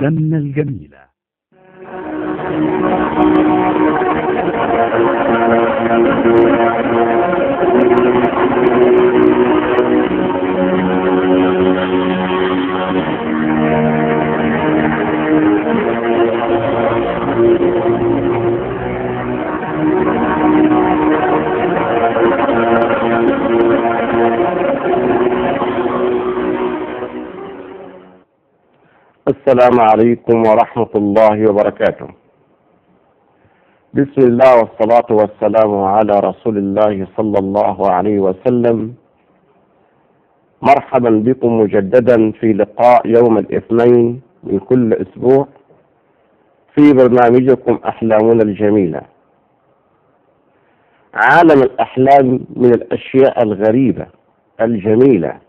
دم الجميلة السلام عليكم ورحمة الله وبركاته. بسم الله والصلاة والسلام على رسول الله صلى الله عليه وسلم. مرحبا بكم مجددا في لقاء يوم الاثنين من كل أسبوع في برنامجكم أحلامنا الجميلة. عالم الأحلام من الأشياء الغريبة الجميلة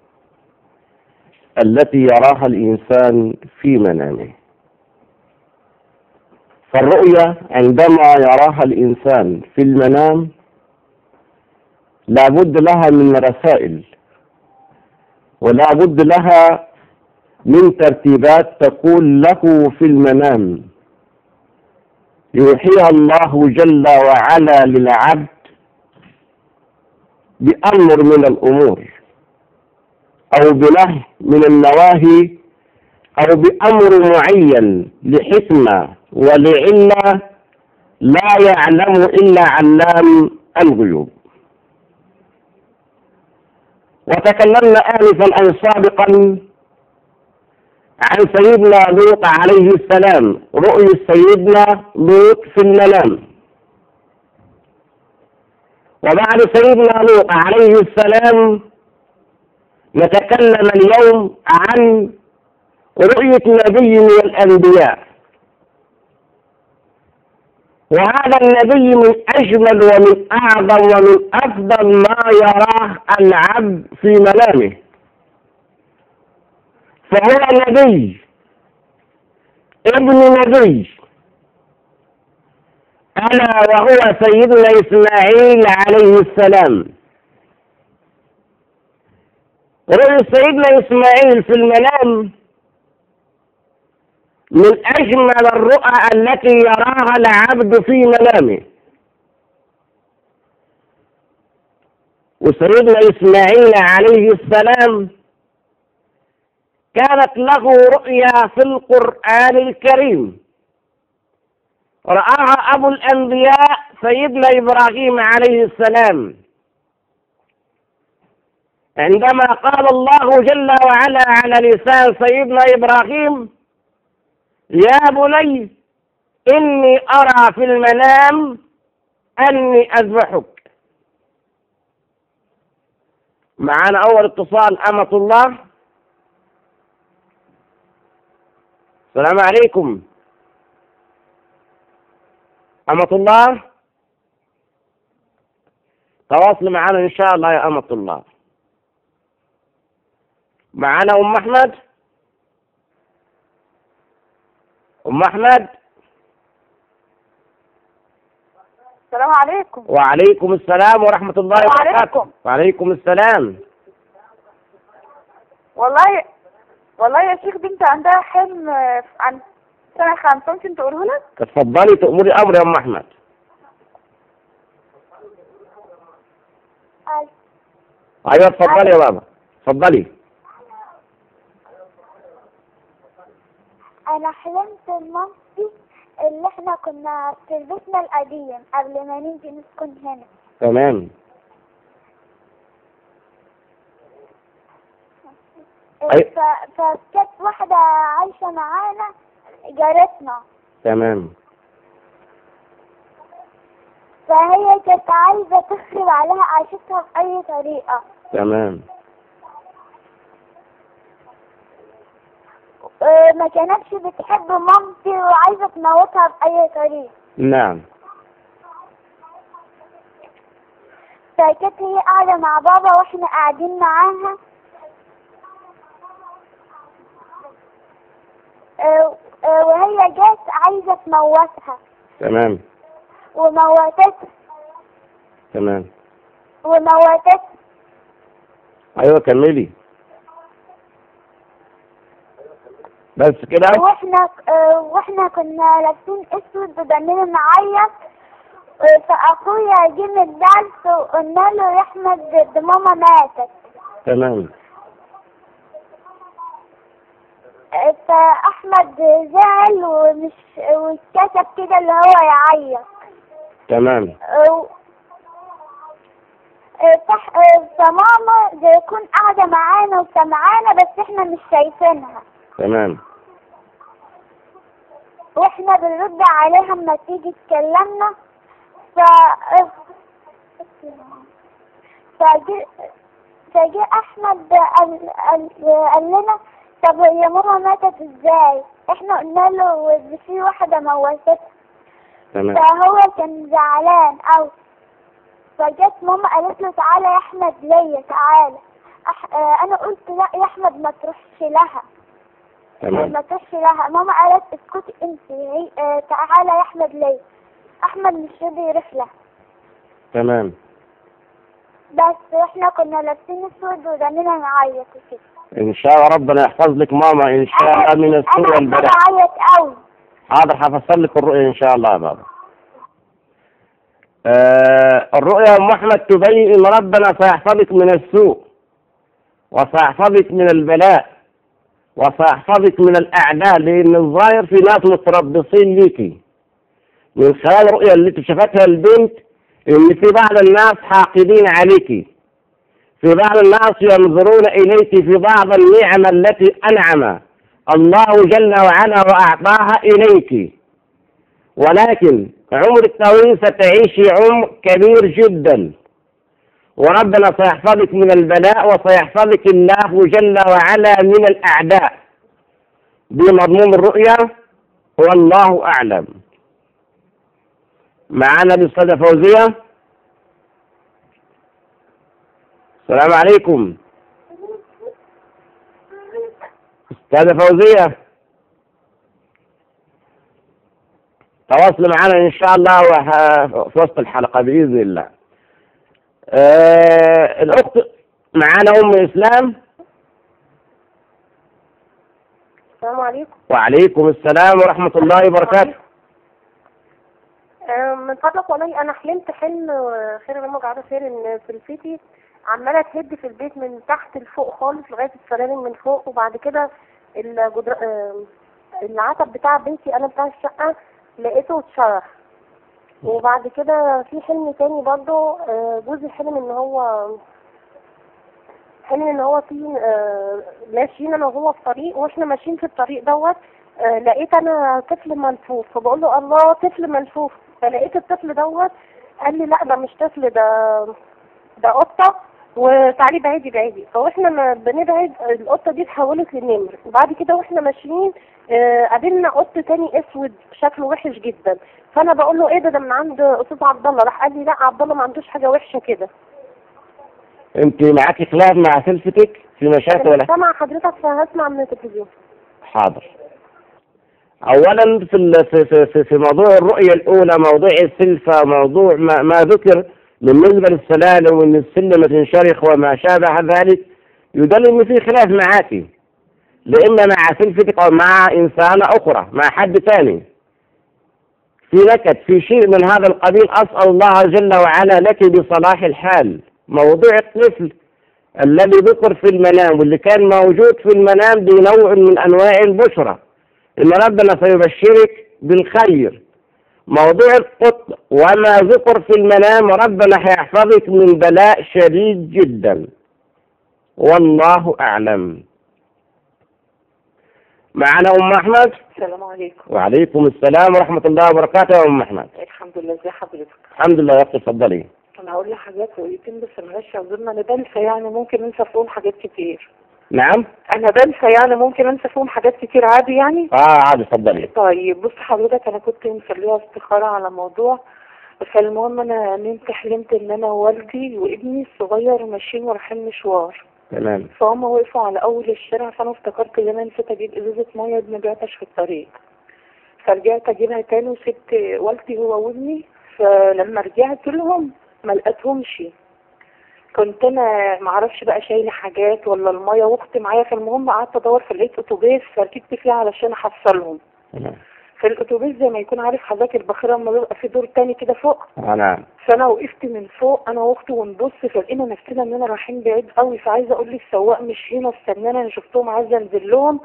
التي يراها الإنسان في منامه. فالرؤيا عندما يراها الإنسان في المنام لا بد لها من رسائل ولا بد لها من ترتيبات تقول له في المنام يوحيها الله جل وعلا للعبد بأمر من الأمور. أو بنهي من النواهي أو بأمر معين لحكمة ولعلة لا يعلم إلا علام الغيوب. وتكلمنا آنفا أي سابقا عن سيدنا لوط عليه السلام رؤيا سيدنا لوط في المنام وبعد سيدنا لوط عليه السلام نتكلم اليوم عن رؤية نبي من الأنبياء. وهذا النبي من أجمل ومن أعظم ومن أفضل ما يراه العبد في منامه فهو نبي ابن نبي. ألا وهو سيدنا إسماعيل عليه السلام. رؤيا سيدنا إسماعيل في المنام من أجمل الرؤى التي يراها العبد في منامه. وسيدنا إسماعيل عليه السلام كانت له رؤيا في القرآن الكريم. رآها أبو الأنبياء سيدنا إبراهيم عليه السلام. عندما قال الله جل وعلا على لسان سيدنا إبراهيم يا بني إني أرى في المنام أني أذبحك. معنا أول اتصال أمة الله. السلام عليكم. أمة الله. تواصل معنا إن شاء الله يا أمة الله. معنا أم أحمد؟ أم أحمد؟ السلام عليكم. وعليكم السلام ورحمة الله وبركاته. وعليكم. السلام. والله والله يا شيخ بنتي عندها حلم آه، عن سنة خمسة ممكن تقوله لك؟ تفضلي تأمري أمر يا أم أحمد. أيوة تفضلي يا بابا. تفضلي. أنا حلمت بمامتي اللي إحنا كنا في بيتنا القديم قبل ما نيجي نسكن هنا. تمام. أي- ف- فكانت واحدة عايشة معانا جارتنا. تمام. فهي كانت عايزة تخرب عليها عيشتها بأي طريقة. تمام آه، ما كانتش بتحب مامتي وعايزة تموتها بأي طريقة نعم. فكانت هي قاعدة مع بابا وإحنا قاعدين معاها. آه، آه، وهي جت عايزة تموتها. تمام. وموتتها تمام. وموتتها أيوة كملي. بس كده؟ وإحنا آه، وإحنا كنا لابسين أسود وبنينا نعيط آه، فأخويا جه من الدرس وقلنا له يا أحمد ده ماما ماتت. تمام. آه، فأحمد زعل ومش واتكسف كده اللي هو يعيط. تمام. فماما زي تكون قاعدة معانا وسمعانا بس إحنا مش شايفينها. تمام. وإحنا بنرد عليها اما تيجي تكلمنا. ف فجي فجي أحمد قال, قال, قال لنا طب هي ماما ماتت إزاي؟ إحنا قلنا له في واحدة موتتها. فهو كان زعلان أوي. فجت ماما قالت له تعالى يا أحمد ليا تعالى. أح... أنا قلت لا يا أحمد ما تروحش لها. تمام. ما تروحش لها ماما قالت اسكتي انت هي... آه تعالى يا أحمد ليا أحمد مش راضي يروح لها. تمام. بس وإحنا كنا لابسين أسود وداننا نعيط وكده. إن شاء الله ربنا يحفظ لك ماما إن شاء الله من السوء والبلاء. بعيط أوي. حاضر هفسر لك الرؤيا إن شاء الله يا بابا. آه الرؤيا يا أم أحمد تبين إن ربنا سيحفظك من السوء وسيحفظك من البلاء. وسيحفظك من الأعداء لأن الظاهر في ناس متربصين ليكي من خلال الرؤيا اللي شافتها البنت إن في بعض الناس حاقدين عليكي في بعض الناس ينظرون اليك في بعض النعم التي أنعم الله جل وعلا وأعطاها إليك. ولكن عمرك طويل ستعيشي عمر كبير جدا. وربنا سيحفظك من البلاء وسيحفظك الله جل وعلا من الأعداء. بمضمون الرؤيا؟ والله أعلم. معنا الأستاذة فوزية؟ السلام عليكم. أستاذة فوزية؟ تواصلوا معنا إن شاء الله في وسط الحلقة بإذن الله. آه الأخت معنا أم إسلام. السلام عليكم. وعليكم السلام ورحمة الله وبركاته. آه، من فضلك والله. أنا حلمت حلم خير لما قاعدة خير إن سلفتي عمالة تهد في البيت من تحت لفوق خالص لغاية السلالم من فوق وبعد كده الجدر... آه، العتب بتاع بيتي أنا بتاع الشقة لقيته اتشرح. وبعد كده في حلم تاني برضه آه، جوزي حلم إن هو حلم إن هو في آه، ماشيين أنا وهو في طريق وإحنا ماشيين في الطريق دوت آه، لقيت أنا طفل ملفوف فبقول له الله طفل ملفوف فلقيت الطفل دوت قال لي لا ده مش طفل ده ده قطة. وتعالي بعيدي بعيدي فاحنا ما بنبعد القطة دي اتحولت لنمر. وبعد كده وإحنا ماشيين آه، قابلنا قط تاني اسود شكله وحش جدا. فأنا بقول له إيه ده ده من عند أستاذ عبد الله راح قال لي لا عبد الله ما عندوش حاجة وحشة كده. أنت معاكي خلاف مع سلفتك في مشاكل ولا؟ سامع حضرتك فهسمع من التلفزيون. حاضر. أولا في ال- في في في, موضوع الرؤية الأولى موضوع السلفة موضوع ما, ما ذكر بالنسبة للسلالم وإن السلم تنشرخ وما شابه ذلك يدل في خلاف معاكي لإما مع سلفتك أو مع إنسانة أخرى مع حد ثاني. في نكد في شيء من هذا القبيل أسأل الله جل وعلا لك بصلاح الحال. موضوع الطفل الذي ذكر في المنام واللي كان موجود في المنام بنوع من أنواع البشرى إن ربنا سيبشرك بالخير. موضوع القط وما ذكر في المنام ربنا هيحفظك من بلاء شديد جدا. والله أعلم. معنا أم أحمد؟ السلام عليكم. وعليكم السلام ورحمة الله وبركاته يا أم أحمد. الحمد لله ازي حضرتك؟ الحمد لله يا أختي اتفضلي. أنا هقول لحضرتك رؤيتين بس معلش اعذرنا أنا بنسى يعني ممكن أنسى فيهم حاجات كتير. نعم. أنا بنسى يعني ممكن أنسى فيهم حاجات كتير عادي يعني؟ آه عادي اتفضلي. طيب بص حضرتك أنا كنت مصليه استخارة على موضوع. فالمهم أنا نمت حلمت إن أنا ووالدي وابني الصغير ماشيين ورايحين مشوار. تمام. فهم وقفوا على أول الشارع فأنا افتكرت إن أنا نسيت أجيب إزازة مية ما بعتش في الطريق. فرجعت أجيبها تاني وسبت والدي هو وابني. فلما رجعت لهم ما لقيتهمش. كنت أنا معرفش بقى شايلة حاجات ولا المية وأختي معايا فالمهم قعدت أدور في لقيت اتوبيس فركبت فيه علشان أحصلهم. في الاتوبيس زي ما يكون عارف حضرتك الباخره لما بيبقى في دور تاني كده فوق. آه، نعم. فأنا وقفت من فوق أنا وأختي ونبص فلقينا نفسنا اننا رايحين بعيد قوي فعايزة أقول للسواق مش هنا استنانا أنا شفتهم عايزة أنزل لهم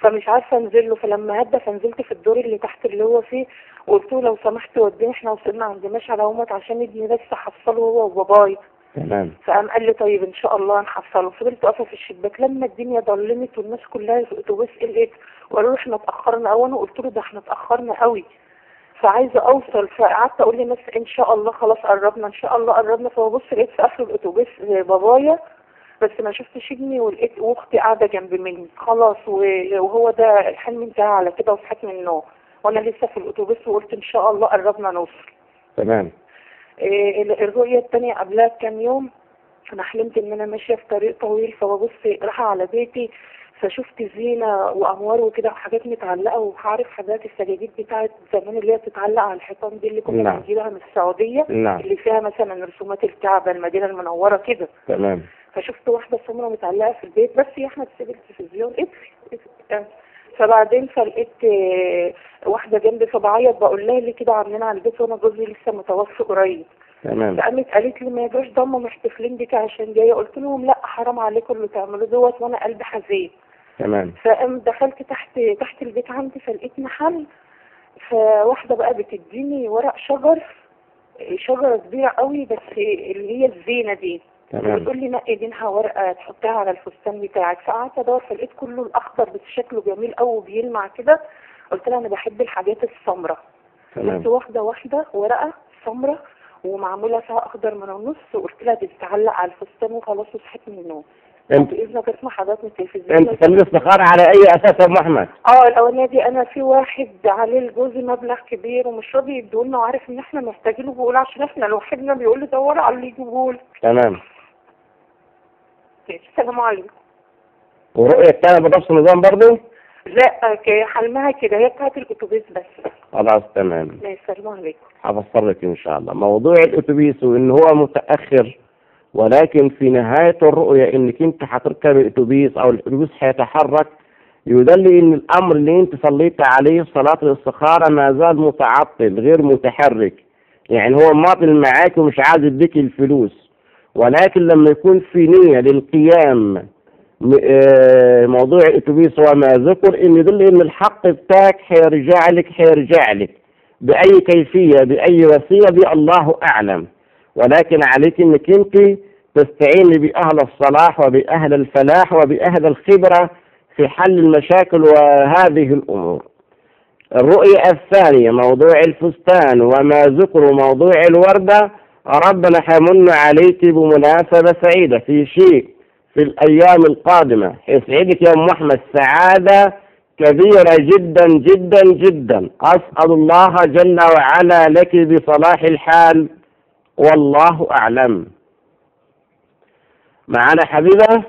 فمش عارفة أنزل له. فلما هدى فنزلت في الدور اللي تحت اللي هو فيه وقلت له لو سمحت وديني إحنا وصلنا عند مشعل أهوت عشان ابني بس حصله هو وباباي تمام. فقام قال لي طيب إن شاء الله هنحصله. فضلت واقفة في الشباك لما الدنيا ضلمت والناس كلها في الاتوبيس قلقت وقالوا له إحنا اتأخرنا قوي أنا قلت له ده إحنا اتأخرنا قوي فعايزة أوصل فقعدت أقول لنفسي إن شاء الله خلاص قربنا إن شاء الله قربنا. فببص لقيت في اخر الأتوبيس بابايا بس ما شفتش ابني ولقيت واختي قاعدة جنب مني. خلاص وهو ده الحلم انتهى على كده وصحيت من النوم. وأنا لسه في الأتوبيس وقلت إن شاء الله قربنا نوصل. تمام. الرؤية التانية قبلها بكام يوم أنا حلمت إن أنا ماشية في طريق طويل فببص رايحة على بيتي فشفت زينة وأنوار وكده وحاجات متعلقة وعارف حاجات السجاجيد بتاعت زمان اللي هي بتتعلق على الحيطان دي اللي كنا نعم. بنجيبها من السعودية نعم اللي فيها مثلا رسومات الكعبة المدينة المنورة كده تمام فشفت واحدة سمرة متعلقة في البيت بس يا أحمد سيب التلفزيون اطفي اطفي. آه. فبعدين فلقيت آه، واحدة جنبي فبعيط بقول لها ليه كده عاملين على البيت وأنا جوزي لسه متوفي قريب. تمام. فقامت قالت لي ما يجوش ضموا محتفلين بيك عشان جاية. قلت لهم لا حرام عليكم اللي تعملوه دوت وأنا قلبي حزين. تمام. فقام دخلت تحت تحت البيت عندي فلقيت محل. فواحدة بقى بتديني ورق شجر شجرة كبيرة قوي بس اللي هي الزينة دي. تمام. بتقول لي نقي منها ورقة تحطها على الفستان بتاعك. فقعدت أدور فلقيت كله الأخضر بس شكله جميل قوي وبيلمع كده. قلت لها أنا بحب الحاجات السمراء تمام. واخده واحدة ورقة سمراء ومعمولة فيها أخضر من النص وقلت لها دي تتعلق على الفستان وخلاص وصحيت من النوم. أنت باذنك اسمع حضرتك من التلفزيون. أنت تسلمي استخارة على أي أساس يا ام أحمد؟ آه الأولانية دي أنا في واحد عليه لجوزي مبلغ كبير ومش راضي يديهولنا وعارف إن إحنا محتاجينه بيقول عشان إحنا لوحدنا بيقول لي دور على اللي يجيبهولك. تمام. السلام عليكم. ورؤية الثانية بنفس النظام برضو؟ لا حلمها كده هي بتاعت الأتوبيس بس. خلاص تمام. لا، السلام عليكم. هفسر لك إن شاء الله. موضوع الأتوبيس وإن هو متأخر ولكن في نهاية الرؤية إنك أنت هتركب الأتوبيس أو الأتوبيس هيتحرك يدل إن الأمر اللي أنت صليت عليه صلاة الاستخارة ما زال متعطل غير متحرك. يعني هو ماطل معاك ومش عايز يديك الفلوس. ولكن لما يكون في نية للقيام آه، موضوع الاتوبيس وما ذكر إن يدل إن الحق بتاعك هيرجع لك هيرجع لك. بأي كيفية؟ بأي وسيلة؟ دي الله أعلم. ولكن عليك أنك أنت تستعين بأهل الصلاح وبأهل الفلاح وبأهل الخبرة في حل المشاكل وهذه الأمور. الرؤية الثانية موضوع الفستان وما ذكر موضوع الوردة ربنا حمن عليك بمناسبة سعيدة في شيء في الأيام القادمة. يسعدك يا أم أحمد. سعادة كبيرة جدا جدا جدا. أسأل الله جل وعلا لك بصلاح الحال. والله أعلم. معنا حبيبة؟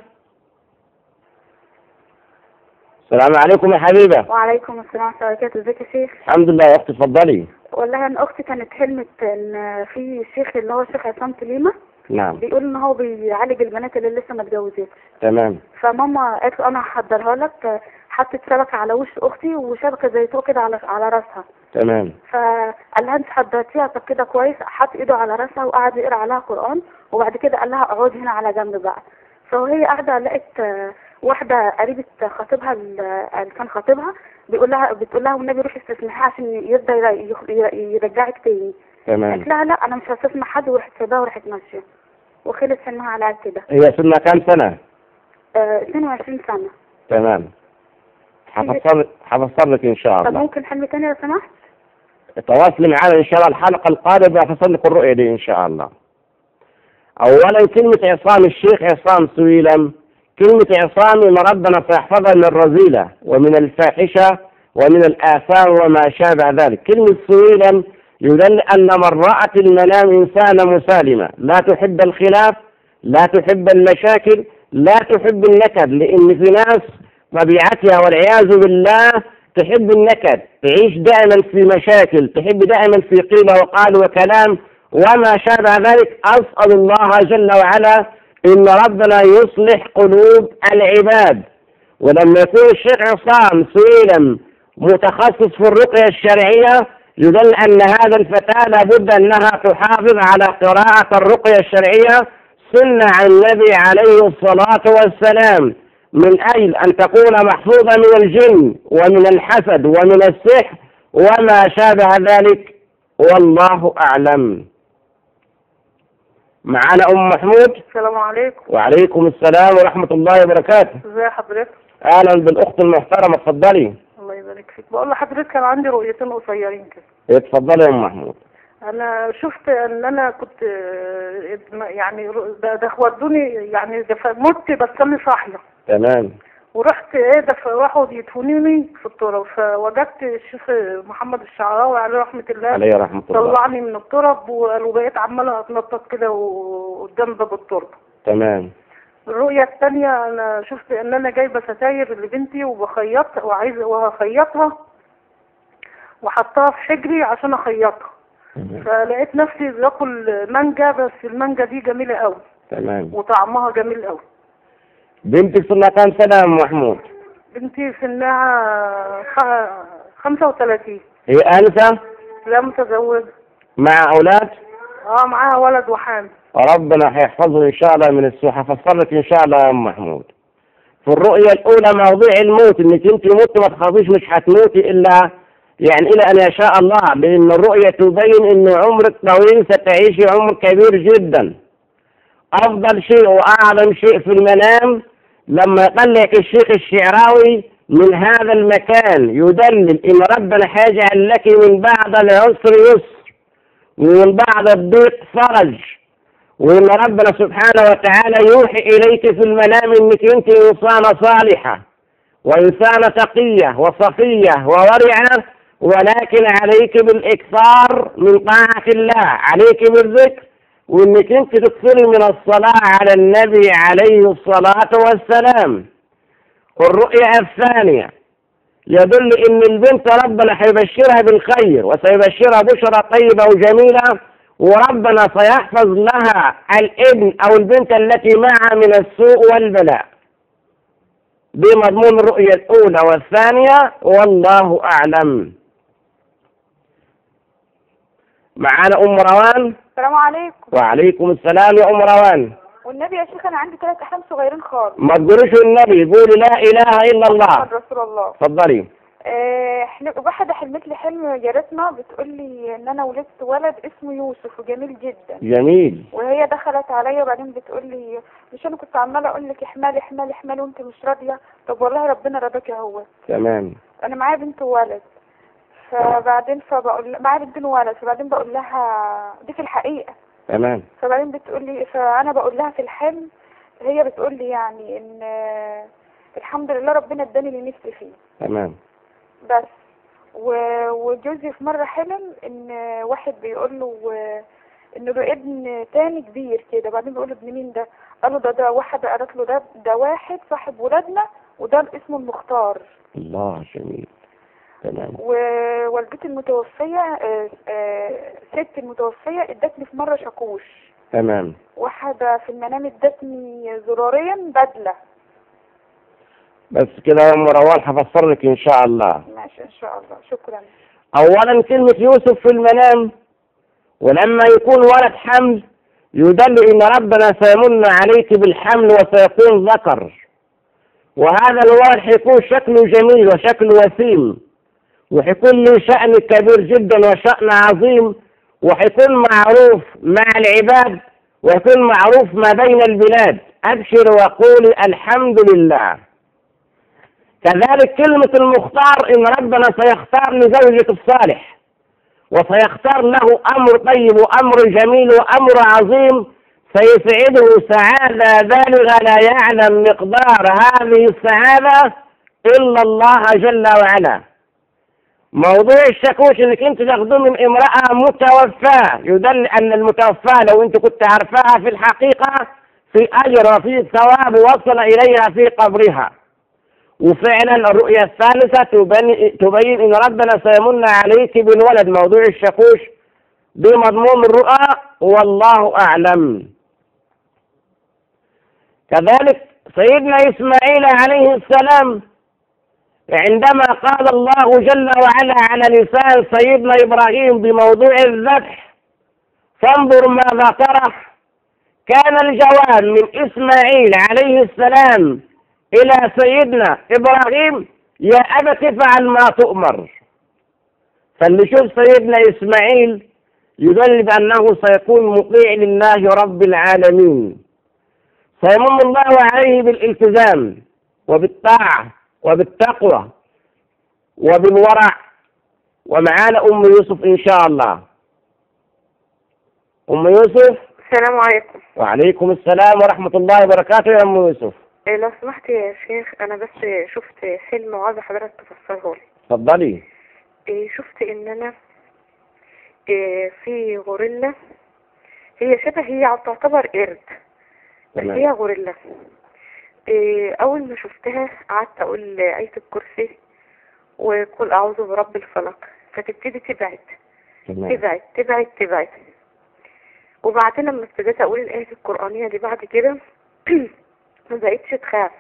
السلام عليكم يا حبيبة. وعليكم السلام ورحمة الله وبركاته. ازيك يا شيخ؟ الحمد لله يا أختي اتفضلي والله أنا أختي كانت حلمت إن في شيخ اللي هو الشيخ عصام سليمة نعم. بيقول إن هو بيعالج البنات اللي لسه ما اتجوزتش. تمام. فماما قالت له أنا هحضرها لك حطت شبكة على وش أختي وشبكة زي طوق كده على على راسها. تمام. فقال لها أنت حضرتيها؟ طب كده كويس. حط إيده على راسها وقعد يقرأ عليها قرآن وبعد كده قال لها اقعدي هنا على جنب بقى. فوهي قاعدة لقت واحدة قريبة خطيبها اللي كان خطيبها بيقول لها بتقول لها والنبي روحي استسمحي عشان يرضى يرجعك تاني. تمام. قالت لها لا أنا مش هستسمح حد وراحت سايباها وراحت ماشية. وخلص سنها على كده. هي سنة كام سنة؟ آه 22 سنة. تمام. هفسر هفسر لك إن شاء طب الله. ممكن حلم تاني لو سمحت؟ تواصلي معنا إن شاء الله. الحلقة القادمة هفسر لك الرؤية دي إن شاء الله. أولا كلمة عصام الشيخ عصام سويلم. كلمة عصام إن ربنا سيحفظها من الرذيلة ومن الفاحشة ومن الآثام وما شابه ذلك. كلمة سويلم يدل أن من رأت المنام إنسانا مسالما. لا تحب الخلاف لا تحب المشاكل لا تحب النكد لأن في ناس طبيعتها والعياذ بالله تحب النكد تعيش دائما في مشاكل تحب دائما في قيل وقال وكلام وما شابه ذلك. أسأل الله جل وعلا إن ربنا يصلح قلوب العباد. ولما يكون الشيخ عصام سويلم متخصص في الرقية الشرعية يدل أن هذا الفتاة لابد أنها تحافظ على قراءة الرقية الشرعية سنة عن النبي عليه الصلاة والسلام. من أجل أن تكون محفوظة من الجن ومن الحسد ومن السحر وما شابه ذلك. والله أعلم. معنا أم محمود. السلام عليكم. وعليكم السلام ورحمة الله وبركاته. ازي حضرتك؟ أهلا بالأخت المحترمة اتفضلي. الله يبارك فيك. بقول لحضرتك كان عندي رؤيتين قصيرين كده. اتفضلي يا أم محمود. أنا شفت إن أنا كنت يعني ده ده ودوني يعني مت بس أنا صاحية. تمام. ورحت إيه راحوا يدفنوني في التراب فوجدت الشيخ محمد الشعراوي عليه رحمة الله عليه رحمة الله. طلعني من التراب و- وبقيت عماله أتنطط كده وقدام باب التربه تمام. الرؤية الثانية أنا شفت إن أنا جايبة ستاير لبنتي وبخيط وعايزة وهخيطها وحطها في حجري عشان أخيطها. فلقيت نفسي باكل مانجا بس المانجا دي جميلة قوي. تمام. وطعمها جميل قوي. بنتك سنة كام سنة محمود؟ بنتي سنها خ- خمسة وثلاثين. هي أنثى لا متزوجة. مع أولاد؟ آه معاها ولد وحامل. وربنا هيحفظه إن شاء الله من السوء. هفسر لك إن شاء الله يا أم محمود. في الرؤية الأولى موضوع الموت إنك أنت مت ما تخافيش مش هتموتي إلا يعني إلى أن يشاء الله لأن الرؤية تبين إن عمرك طويل ستعيشي عمر كبير جدا. أفضل شيء وأعظم شيء في المنام لما يطلعك الشيخ الشعراوي من هذا المكان يدلل إن ربنا هيجعل لك من بعد العسر يسر ومن بعد الضيق فرج وإن ربنا سبحانه وتعالى يوحي إليك في المنام إنك أنت إنسانة صالحة وإنسانة تقية وصفية وورعة ولكن عليك بالإكثار من طاعة الله عليك بالذكر وإنك أنت تكثري من الصلاة على النبي عليه الصلاة والسلام. والرؤيا الثانية يدل إن البنت ربنا هيبشرها بالخير وسيبشرها بشرى طيبة وجميلة وربنا سيحفظ لها الابن أو البنت التي معها من السوء والبلاء. دي مضمون الرؤية الأولى والثانية والله أعلم. معانا أم روان؟ السلام عليكم. وعليكم السلام يا أم روان. والنبي يا شيخ أنا عندي ثلاث احلام صغيرين خالص. ما تقولوش النبي قولي لا إله إلا الله. محمد رسول الله. اتفضلي آه، حلم واحدة حلمت لي حلم جارتنا بتقول لي إن أنا ولدت ولد اسمه يوسف وجميل جدا. جميل. وهي دخلت عليا وبعدين بتقول لي مش أنا كنت عمالة أقول لك احمالي احمالي احمالي وأنت مش راضية؟ طب والله ربنا رضاك اهو تمام. أنا معايا بنت وولد. فبعدين فبقول معايا بنتين وولد فبعدين بقول لها دي في الحقيقة. تمام. فبعدين بتقول لي فأنا بقول لها في الحلم هي بتقول لي يعني إن الحمد لله ربنا اداني اللي نفسي فيه. تمام. بس. وجوزي في مرة حلم إن واحد بيقول له إنه له ابن تاني كبير كده. بعدين بيقول له ابن مين ده؟ قال له ده ده واحدة قالت له ده ده واحد صاحب ولادنا وده اسمه المختار. الله جميل. تمام. ووالدتي المتوفية آه، آه، ست المتوفية ادتني في مرة شاكوش. تمام. واحدة في المنام ادتني زرارين بدلة. بس كده يا أم روان هفسر لك إن شاء الله. ماشي إن شاء الله. شكرا. اولا كلمة يوسف في المنام ولما يكون ولد حمل يدل إن ربنا سيمن عليك بالحمل وسيكون ذكر. وهذا الولد حيكون شكله جميل وشكله وسيم. وحيكون له شأن كبير جدا وشأن عظيم وحيكون معروف مع العباد ويكون معروف ما بين البلاد. أبشر وقولي الحمد لله. كذلك كلمة المختار إن ربنا سيختار لزوجك الصالح وسيختار له أمر طيب وأمر جميل وأمر عظيم سيسعده سعادة بالغة لا يعلم مقدار هذه السعادة إلا الله جل وعلا. موضوع الشكوش انك انت من امرأة متوفاة. يدل أن المتوفاة لو انت كنت عارفاها في الحقيقة في أجر وفي ثواب وصل إليها في قبرها. وفعلا الرؤيا الثالثة تبين, إن ربنا سيمن عليك بالولد. موضوع الشكوش بمضمون الرؤى والله أعلم. كذلك سيدنا إسماعيل عليه السلام عندما قال الله جل وعلا على لسان سيدنا إبراهيم بموضوع الذبح فانظر ماذا طرح كان الجواب من إسماعيل عليه السلام إلى سيدنا إبراهيم يا أبت افعل ما تؤمر. فاللي يشوف سيدنا إسماعيل يدل بأنه سيكون مطيع لله رب العالمين. سيمن الله عليه بالالتزام وبالطاعة. وبالتقوى وبالورع. ومعانا أم يوسف إن شاء الله. أم يوسف؟ السلام عليكم. وعليكم السلام ورحمة الله وبركاته يا أم يوسف. إيه لو سمحت يا شيخ أنا بس شفت حلم وعايزه حضرتك تفسره لي. تفضلي. إيه شفت إن أنا إيه في غوريلا هي شبه هي تعتبر قرد بس. هي غوريلا. أول ما شفتها قعدت أقول آية الكرسي وقل أعوذ برب الفلق. فتبتدي تبعد. تبعد تبعد تبعد. وبعدين لما ابتديت أقول الآية القرآنية دي بعد كده ما بقتش تخاف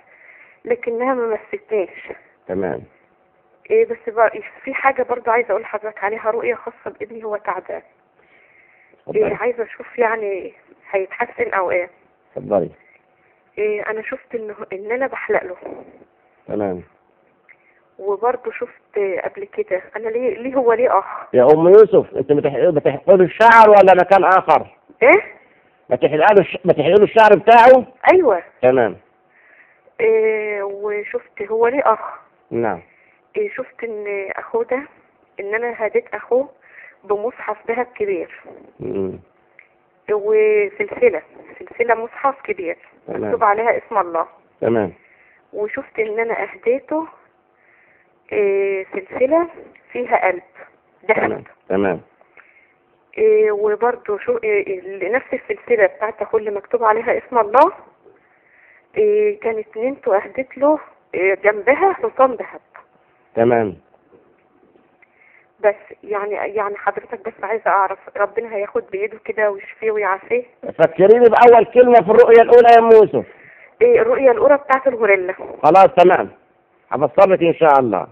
لكنها ما مستنيش. تمام. إيه بس بقى في حاجة برضو عايزة أقول لحضرتك عليها رؤية خاصة بابني هو تعبان. إيه عايزة أشوف يعني هيتحسن أو إيه. تفضلي إيه أنا شفت ان إن أنا بحلق له. تمام. وبرضه شفت قبل كده. أنا ليه ليه هو ليه أخ؟ يا أم يوسف أنت بتح- بتحقن الشعر ولا مكان آخر؟ إيه؟ الش- بتحلق له الشعر بتاعه؟ أيوه. تمام. إيه وشفت هو ليه أخ؟ نعم. إيه شفت إن أخوه ده إن أنا هديت أخوه بمصحف ذهب كبير. مم. وسلسلة سلسلة مصحف كبير. مكتوب عليها اسم الله. تمام. وشفت إن أنا أهديته إيه سلسلة فيها قلب. ذهب تمام. إيه وبرضه شو إيه نفس السلسلة بتاعت أخوه اللي مكتوب عليها اسم الله إيه كانت نمت واهديت له إيه جنبها حصان ذهب. تمام. بس يعني يعني حضرتك بس عايزة أعرف ربنا هياخد بإيده كده ويشفيه ويعافيه؟ فكريني بأول كلمة في الرؤية الأولى يا أم يوسف. إيه الرؤية الأولى بتاعت الغوريلا. خلاص تمام. هفسر لك إن شاء الله.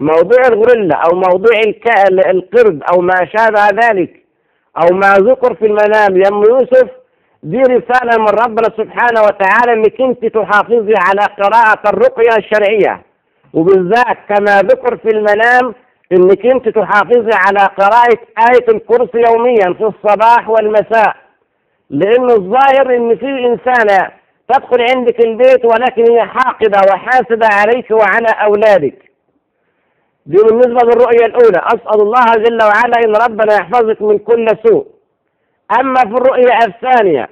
موضوع الغوريلا أو موضوع الك... القرد أو ما شابه ذلك أو ما ذكر في المنام يا أم يوسف دي رسالة من ربنا سبحانه وتعالى إنك أنت تحافظي على قراءة الرقية الشرعية. وبالذات كما ذكر في المنام إنك أنت تحافظي على قراءة آية الكرسي يوميا في الصباح والمساء. لأن الظاهر إن في إنسانة تدخل عندك البيت ولكن هي حاقدة وحاسدة عليك وعلى أولادك. دي بالنسبة للرؤية الأولى. أسأل الله جل وعلا إن ربنا يحفظك من كل سوء. أما في الرؤية الثانية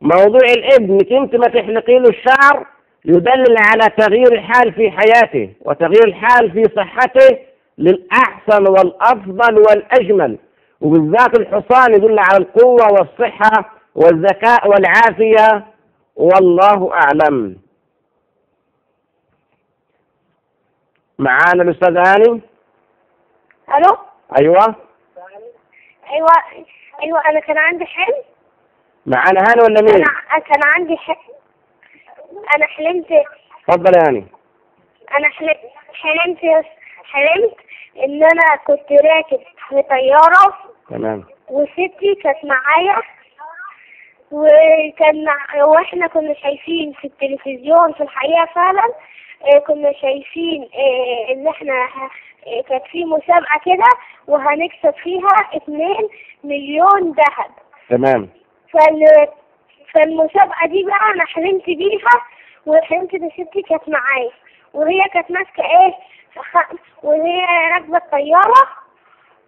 موضوع الإبن إنك أنت ما تحلقي له الشعر يدلل على تغيير الحال في حياته وتغيير الحال في صحته للأحسن والأفضل والأجمل. وبالذات الحصان يدل على القوة والصحة والذكاء والعافية. والله أعلم. معانا الأستاذ هاني؟ ألو؟ أيوة. أيوه أيوه أنا كان عندي حلم معانا هاني ولا مين؟ أنا كان عندي حلم أنا حلمت. تفضل يا هاني. أنا حلمت حلمت حلمت إن أنا كنت راكب في طيارة. تمام. وستي كانت معايا. وكان وإحنا كنا شايفين في التلفزيون في الحقيقة فعلا آه، كنا شايفين آه، إن إحنا آه، كانت في مسابقة كده وهنكسب فيها اتنين مليون ذهب. تمام. فال فالمسابقة دي بقى أنا حلمت بيها وحلمت إن ستي كانت معايا. وهي كانت ماسكة إيه؟ وهي راكبة الطيارة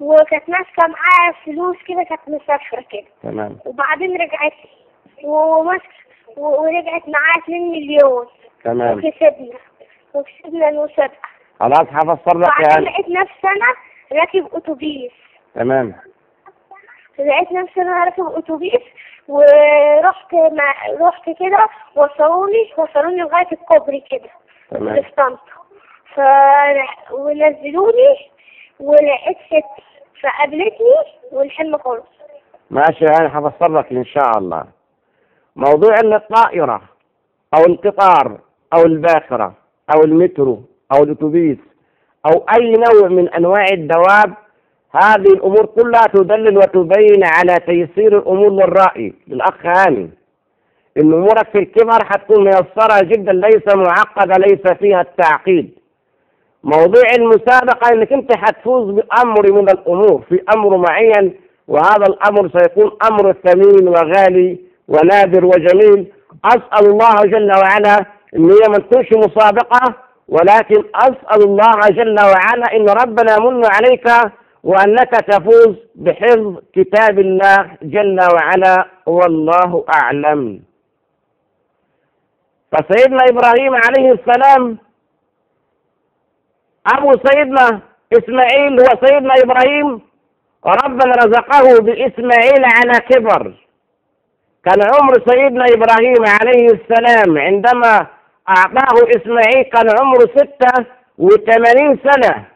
وكانت ماسكة معاها فلوس كده كانت مسافرة كده. تمام. وبعدين رجعت وماسكة و- ورجعت معاها 2 مليون. تمام. وكسبنا وكسبنا المسابقة. خلاص هفسر لك يا وبعدين هاني لقيت نفسي أنا راكب أتوبيس تمام. لقيت نفسي أنا راكب أتوبيس ورحت مع رحت كده وصلوني وصلوني لغاية الكوبري كده تمام. في طنطا ف ونزلوني ولقيت ست فقابلتني والحلم خلص ماشي هاني هفسر لك إن شاء الله. موضوع ان الطائرة أو القطار أو الباخرة أو المترو أو الأتوبيس أو أي نوع من أنواع الدواب هذه الأمور كلها تدلل وتبين على تيسير الأمور للرأي للأخ هاني. إن أمورك في الكبر حتكون ميسرة جدا ليس معقدة ليس فيها التعقيد. موضوع المسابقة إنك أنت حتفوز بأمر من الأمور في أمر معين وهذا الأمر سيكون أمر ثمين وغالي ونادر وجميل. أسأل الله جل وعلا إن هي ما تكونش مسابقة ولكن أسأل الله جل وعلا إن ربنا يمن عليك وأنك تفوز بحفظ كتاب الله جل وعلا والله أعلم. فسيدنا إبراهيم عليه السلام أبو سيدنا إسماعيل هو سيدنا إبراهيم وربنا رزقه بإسماعيل على كبر. كان عمر سيدنا إبراهيم عليه السلام عندما أعطاه إسماعيل كان عمره ستة وثمانين سنة.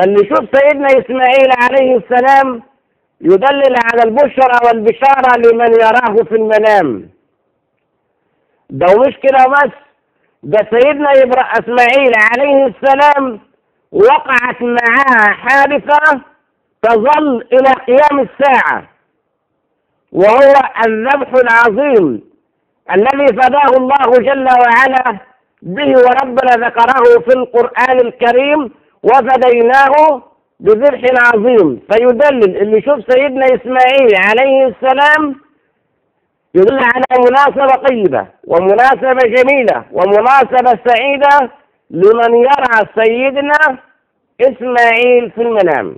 فاللي يشوف سيدنا إسماعيل عليه السلام يدلل على البشرى والبشارة لمن يراه في المنام. ده مش كده بس ده سيدنا إسماعيل عليه السلام وقعت معاه حادثة تظل إلى قيام الساعة وهو الذبح العظيم الذي فداه الله جل وعلا به وربنا ذكره في القرآن الكريم وفديناه بذبح عظيم. فيدلل اللي يشوف سيدنا إسماعيل عليه السلام يدل على مناسبة طيبة ومناسبة جميلة ومناسبة سعيدة لمن يرى سيدنا إسماعيل في المنام.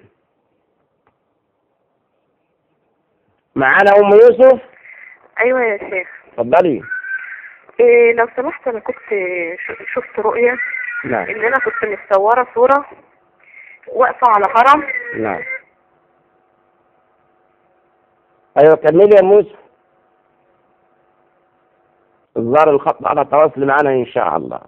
معنا أم يوسف؟ أيوه يا شيخ. اتفضلي إيه لو سمحت أنا كنت شفت رؤية. نعم. إن أنا كنت متصورة صورة واقفة على هرم نعم. أيوة كملي يا أم يوسف الظاهر الخط على تواصل معنا إن شاء الله.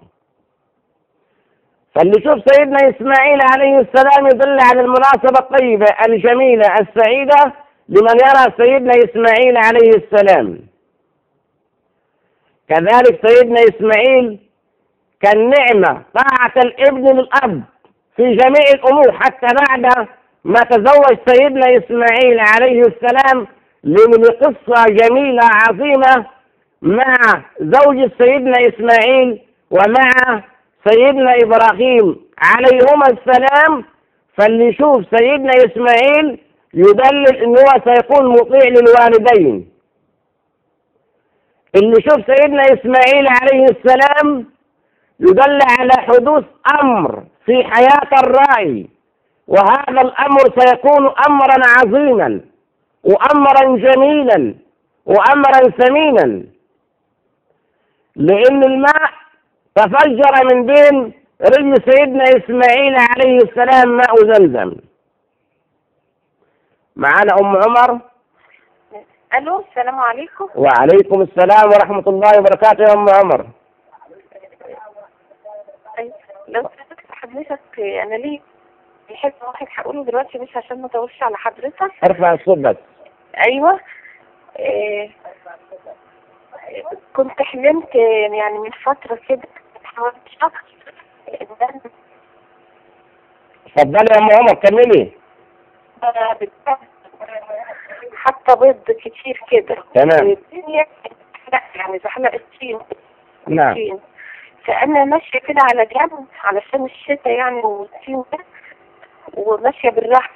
فاللي يشوف سيدنا إسماعيل عليه السلام يدل على المناسبة الطيبة الجميلة السعيدة لمن يرى سيدنا إسماعيل عليه السلام. كذلك سيدنا إسماعيل كان نعمة طاعة الابن للأب في جميع الأمور حتى بعد ما تزوج سيدنا إسماعيل عليه السلام لمن قصة جميلة عظيمة مع زوج سيدنا إسماعيل ومع سيدنا إبراهيم عليهما السلام. فاللي يشوف سيدنا إسماعيل يدلل إن هو سيكون مطيع للوالدين. اللي يشوف سيدنا إسماعيل عليه السلام يدل على حدوث أمر في حياة الرأي. وهذا الأمر سيكون أمرا عظيما وأمرا جميلا وأمرا ثمينا. لأن الماء تفجر من بين رجل سيدنا إسماعيل عليه السلام ماء زمزم معنا أم عمر؟ ألو السلام عليكم. وعليكم السلام ورحمة الله وبركاته يا أم عمر. لو سمحت حضرتك أنا ليه بحب واحد هقوله دلوقتي مش عشان ما اطولش على حضرتك؟ ارفع الصوت بس أيوه. إيه كنت حلمت يعني من فترة كده حوالي شهر إن أنا اتفضلي يا أم عمر كملي. حتى بيض كتير كده. تمام. الدنيا لا يعني زحلقة طين نعم. طين فأنا ماشية كده على جنب علشان الشتاء يعني والطين ده وماشية بالراحة.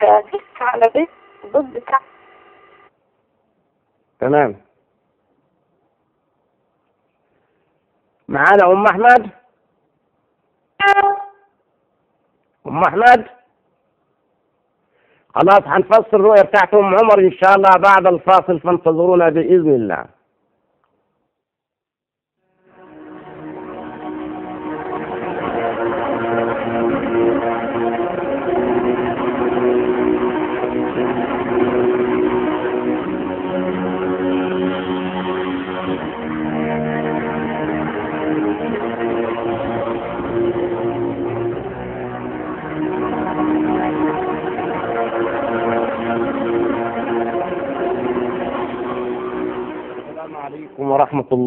فجبت على بيت البيض بتاع. تمام. معانا أم أحمد؟ أم أحمد؟ خلاص هنفصل الرؤية بتاعت أم عمر إن شاء الله بعد الفاصل فانتظرونا بإذن الله.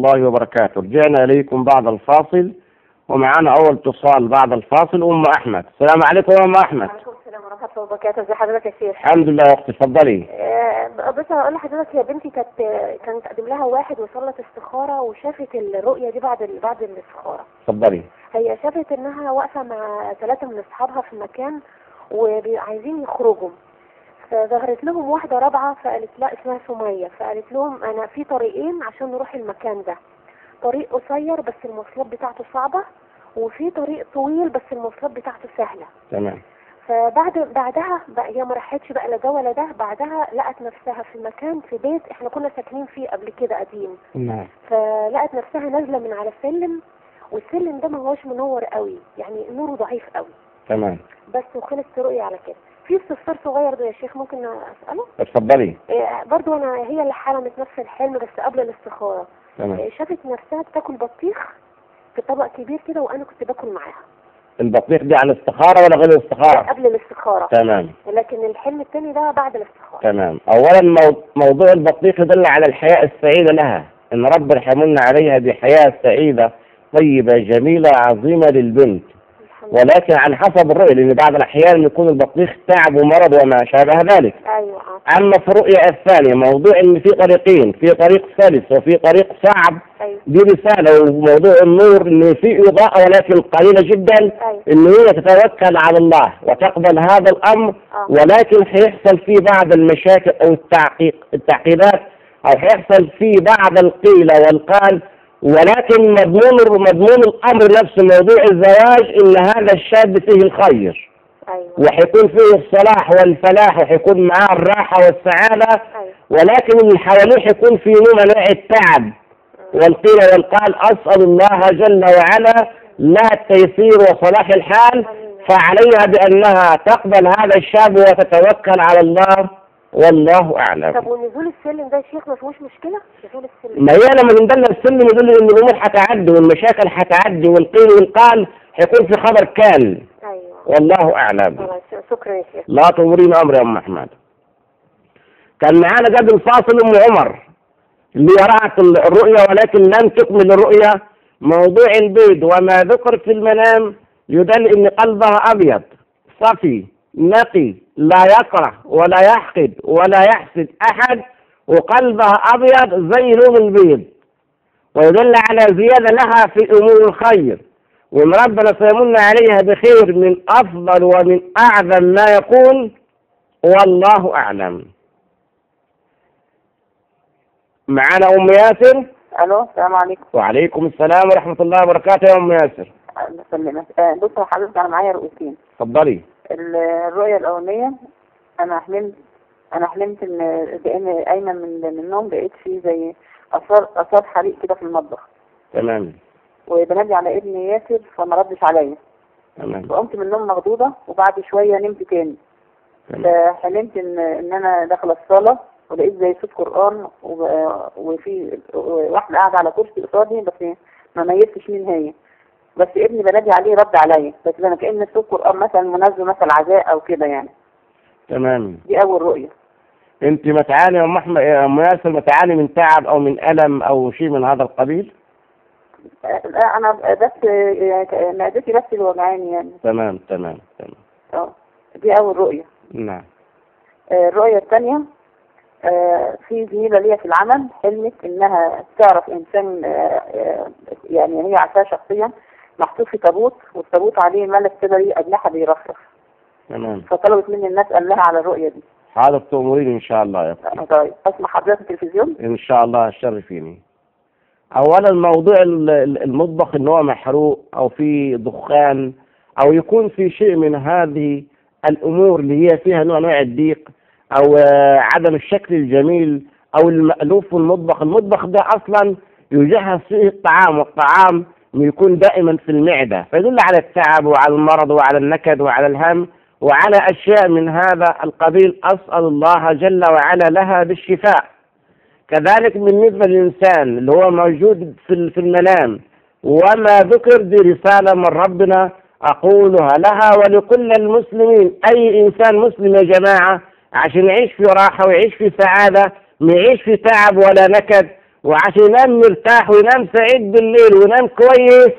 الله وبركاته. رجعنا إليكم بعد الفاصل ومعنا أول اتصال بعد الفاصل أم أحمد. السلام عليكم يا أم أحمد. وعليكم السلام ورحمة الله وبركاته. ازي حضرتك يا شيخ؟ الحمد لله يا أختي اتفضلي. آه، بس هقول لحضرتك يا بنتي كانت كان تقدم لها واحد وصلت استخارة وشافت الرؤية دي بعد ال- بعد الاستخارة. اتفضلي. هي شافت إنها واقفة مع ثلاثة من أصحابها في مكان وعايزين يخرجوا. فظهرت لهم واحدة رابعة فقالت لا اسمها سمية. فقالت لهم أنا في طريقين عشان نروح المكان ده. طريق قصير بس المواصلات بتاعته صعبة وفي طريق طويل بس المواصلات بتاعته سهلة. تمام. فبعد بعدها بقى هي ما راحتش بقى لا ده ولا ده بعدها لقت نفسها في مكان في بيت إحنا كنا ساكنين فيه قبل كده قديم. نعم. فلقت نفسها نازلة من على سلم والسلم ده ما هوش منور قوي يعني نوره ضعيف قوي. تمام. بس وخلص رؤية على كده. في استفسار صغير ده يا شيخ ممكن أسأله؟ اتفضلي. إيه برضو أنا هي اللي حلمت نفس الحلم بس قبل الاستخارة. تمام. إيه شافت نفسها بتاكل بطيخ في طبق كبير كده وأنا كنت باكل معاها. البطيخ دي على الاستخارة ولا غير الاستخارة؟ قبل الاستخارة. تمام. لكن الحلم التاني ده بعد الاستخارة. تمام. أولا مو- موضوع البطيخ يدل على الحياة السعيدة لها. إن رب يرحمنا عليها بحياة سعيدة طيبة جميلة عظيمة للبنت. ولكن على حسب الرؤية لأن بعض الأحيان يكون البطيخ تعب ومرض وما شابه ذلك. أيوه آه. أما في الرؤية الثانية موضوع إن في طريقين في طريق سلس وفي طريق صعب أيوه. دي رسالة وموضوع النور إنه في إضاءة ولكن قليلة جدا أيوه. إن هي تتوكل على الله وتقبل هذا الأمر آه. ولكن حيحصل فيه بعض المشاكل أو التعقيق التعقيدات أو حيحصل فيه بعض القيل والقال ولكن مضمون مضمون الأمر نفسه موضوع الزواج إن هذا الشاب فيه الخير. أيوه. وحيكون فيه الصلاح والفلاح وحيكون معاه الراحة والسعادة. أيوه. ولكن اللي حواليه حيكون في نوع من التعب. والقيل والقال أسأل الله جل وعلا لها التيسير وصلاح الحال. فعليها بأنها تقبل هذا الشاب وتتوكل على الله. والله أعلم. طب ونزول السلم ده يا شيخ ما فيهوش مشكلة؟ نزول السلم. ما هي لما ندل السلم يدل إن الأمور حتعدي والمشاكل حتعدي والقيل والقال حيكون في خبر كامل أيوه. والله أعلم. شكرا يا شيخ. لا تمرين أمر يا أم أحمد. كان معانا قبل الفاصل أم عمر اللي رأت الرؤيا ولكن لم تكمل الرؤيا موضوع البيض وما ذكر في المنام يدل إن قلبها أبيض. صفي نقي لا يكره ولا يحقد ولا يحسد أحد وقلبها أبيض زي لون البيض. ويدل على زيادة لها في أمور الخير. وإن ربنا سيمن عليها بخير من أفضل ومن أعظم ما يكون والله أعلم. معنا أم ياسر؟ ألو السلام عليكم. وعليكم السلام ورحمة الله وبركاته يا أم ياسر. الله يسلمك آه، بص يا حضرتك أنا معايا رؤيتين اتفضلي. ال- الرؤية الأولانية أنا حلمت أنا حلمت إن بان قايمة من من النوم لقيت فيه زي آثار آثار حريق كده في المطبخ. تمام. وبنادي على ابني ياسر فما ردش عليا. تمام. فقمت من النوم مخضوضة وبعد شوية نمت تاني. فحلمت إن إن أنا داخله الصالة ولقيت زي صوت قرآن و- وفي واحدة قاعدة على كرسي قصادي بس ما ميزتش مين هي بس ابني بنادي عليه رد عليا بس أنا كأن صوت قران مثلا منزل مثلا عزاء أو كده يعني. تمام. دي أول رؤية. أنت ما تعاني يا أم أحمد يا أم ياسر ما تعاني من تعب أو من ألم أو شيء من هذا القبيل؟ لا أنا بس آه، معدتي بس اللي وجعاني يعني. تمام تمام تمام. آه دي أول رؤية. نعم. آه، الرؤية الثانية آه، في زميلة ليا في العمل حلمت إنها تعرف إنسان آه، يعني هي عارفاه شخصيا محطوط في تابوت والتابوت عليه ملك كده ليه أجنحة بيرفرف تمام. فطلبت مني الناس قال لها على الرؤية دي. حاضر تأمرين إن شاء الله يا طيب أسمع حضرتك التلفزيون؟ إن شاء الله شرفيني اولا موضوع ال- ال- المطبخ إن هو محروق أو في دخان أو يكون في شيء من هذه الأمور اللي هي فيها نوع نوع الضيق أو آه، عدم الشكل الجميل أو المألوف في المطبخ. المطبخ ده أصلا يجهز فيه الطعام والطعام يكون دائما في المعدة. فيدل على التعب وعلى المرض وعلى النكد وعلى الهم وعلى أشياء من هذا القبيل. أسأل الله جل وعلا لها بالشفاء. كذلك بالنسبة للإنسان اللي هو موجود في في المنام. وما ذكر دي رسالة من ربنا أقولها لها ولكل المسلمين. أي إنسان مسلم يا جماعة عشان يعيش في راحة ويعيش في سعادة ما يعيش في تعب ولا نكد وعشان ينام مرتاح وينام سعيد بالليل وينام كويس.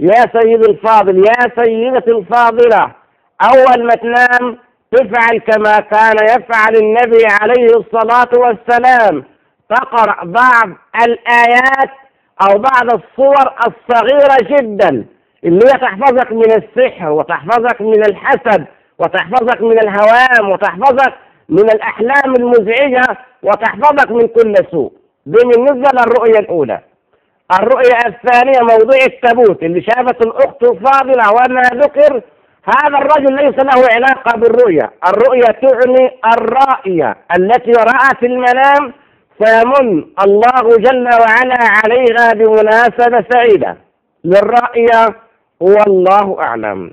يا سيدي الفاضل يا سيدتي الفاضلة أول ما تنام تفعل كما كان يفعل النبي عليه الصلاة والسلام. تقرأ بعض الآيات أو بعض الصور الصغيرة جدا اللي هي تحفظك من السحر وتحفظك من الحسد وتحفظك من الهوام وتحفظك من الأحلام المزعجة وتحفظك من كل سوء. بالنسبة للرؤية الأولى. الرؤية الثانية موضوع التابوت اللي شافت الأخت الفاضلة وأنها ذكر هذا الرجل ليس له علاقة بالرؤية. الرؤية تعني الرائية التي رأى في المنام فيمن الله جل وعلا عليها بمناسبة سعيدة. للرائية والله أعلم.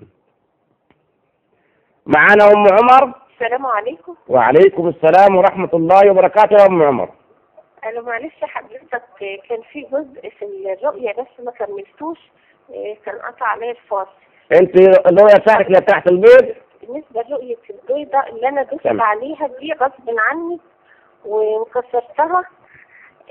معنا أم عمر؟ السلام عليكم. وعليكم السلام ورحمة الله وبركاته يا أم عمر. أنا معلش حضرتك كان في جزء في الرؤية بس ما كملتوش إيه، كان قطع عليا الفاصل. أنت الرؤية بتاعتك اللي تحت البيت بالنسبة لرؤية البيضة اللي أنا دوست. عليها دي غصب عني وكسرتها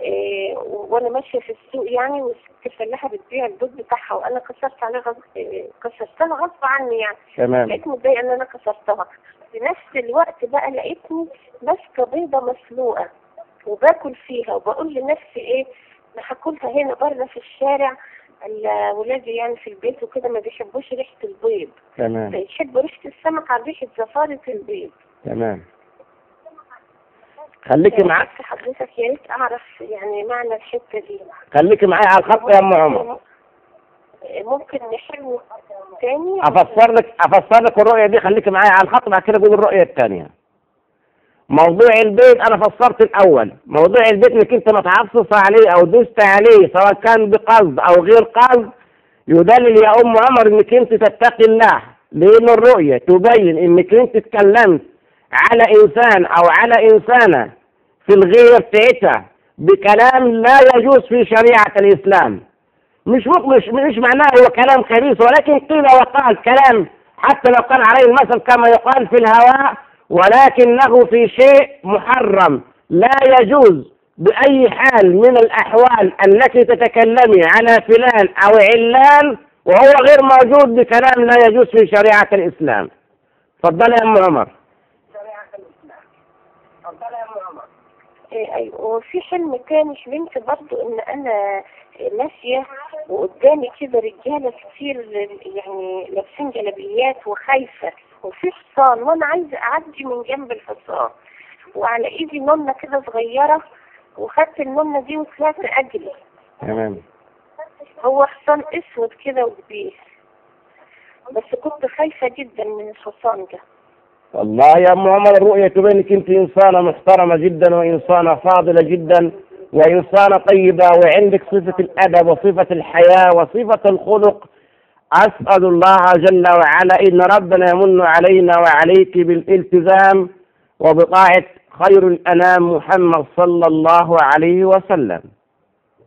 إيه، وأنا ماشية في السوق يعني والست الفلاحة بتبيع البيض بتاعها وأنا كسرت عليها غصب إيه، كسرتها غصب عني يعني. تمام. لقيت متضايقة إن أنا كسرتها. في نفس الوقت بقى لقيتني ماسكة بيضة مسلوقة. وباكل فيها وبقول لنفسي إيه أنا هاكلها هنا بره في الشارع ال- ولادي يعني في البيت وكده ما بيحبوش ريحة البيض. تمام. بيحبوا ريحة السمك عن ريحة زفارة البيض. تمام. خليكي معايا بس حضرتك يا ريت أعرف يعني معنى الحتة دي. خليكي معايا على الخط يا أم عمر. ممكن نحل تاني؟ أفسر لك أفسر لك الرؤية دي خليكي معايا على الخط بعد كده أقول الرؤية الثانية موضوع البيت أنا فسرت الأول. موضوع البيت إنك أنت متعصص عليه أو دوست عليه سواء كان بقصد أو غير قصد يدلل يا أم عمر إنك أنت تتقي الله. لأن الرؤية تبين إنك أنت تكلمت على إنسان أو على إنسانة في الغير بتاعتها بكلام لا يجوز في شريعة الإسلام. مش مش مش معناه هو كلام خبيث ولكن قيل وقال كلام حتى لو كان عليه المثل كما يقال في الهواء ولكنه في شيء محرم. لا يجوز بأي حال من الأحوال التي تتكلمي على فلان أو علان وهو غير موجود بكلام لا يجوز في شريعة الإسلام. تفضل يا أم عمر. إيه، أيوة وفي حلم تاني حلمت برضو إن أنا ماشية وقدامي كده رجالة كتير يعني لابسين جلابيات وخايفة. وفي حصان وأنا عايزة أعدي من جنب الحصان. وعلى إيدي نونة كده صغيرة وخدت النونة دي وطلعت أجري تمام. هو حصان أسود كده وكبير. بس كنت خايفة جدا من الحصان ده. والله يا أم عمر الرؤية تبين انك أنت إنسانة محترمة جدا وإنسانة فاضلة جدا وإنسانة طيبة وعندك صفة الأدب وصفة الحياة وصفة الخلق. أسأل الله جل وعلا إن ربنا يمن علينا وعليك بالالتزام وبطاعة خير الأنام محمد صلى الله عليه وسلم.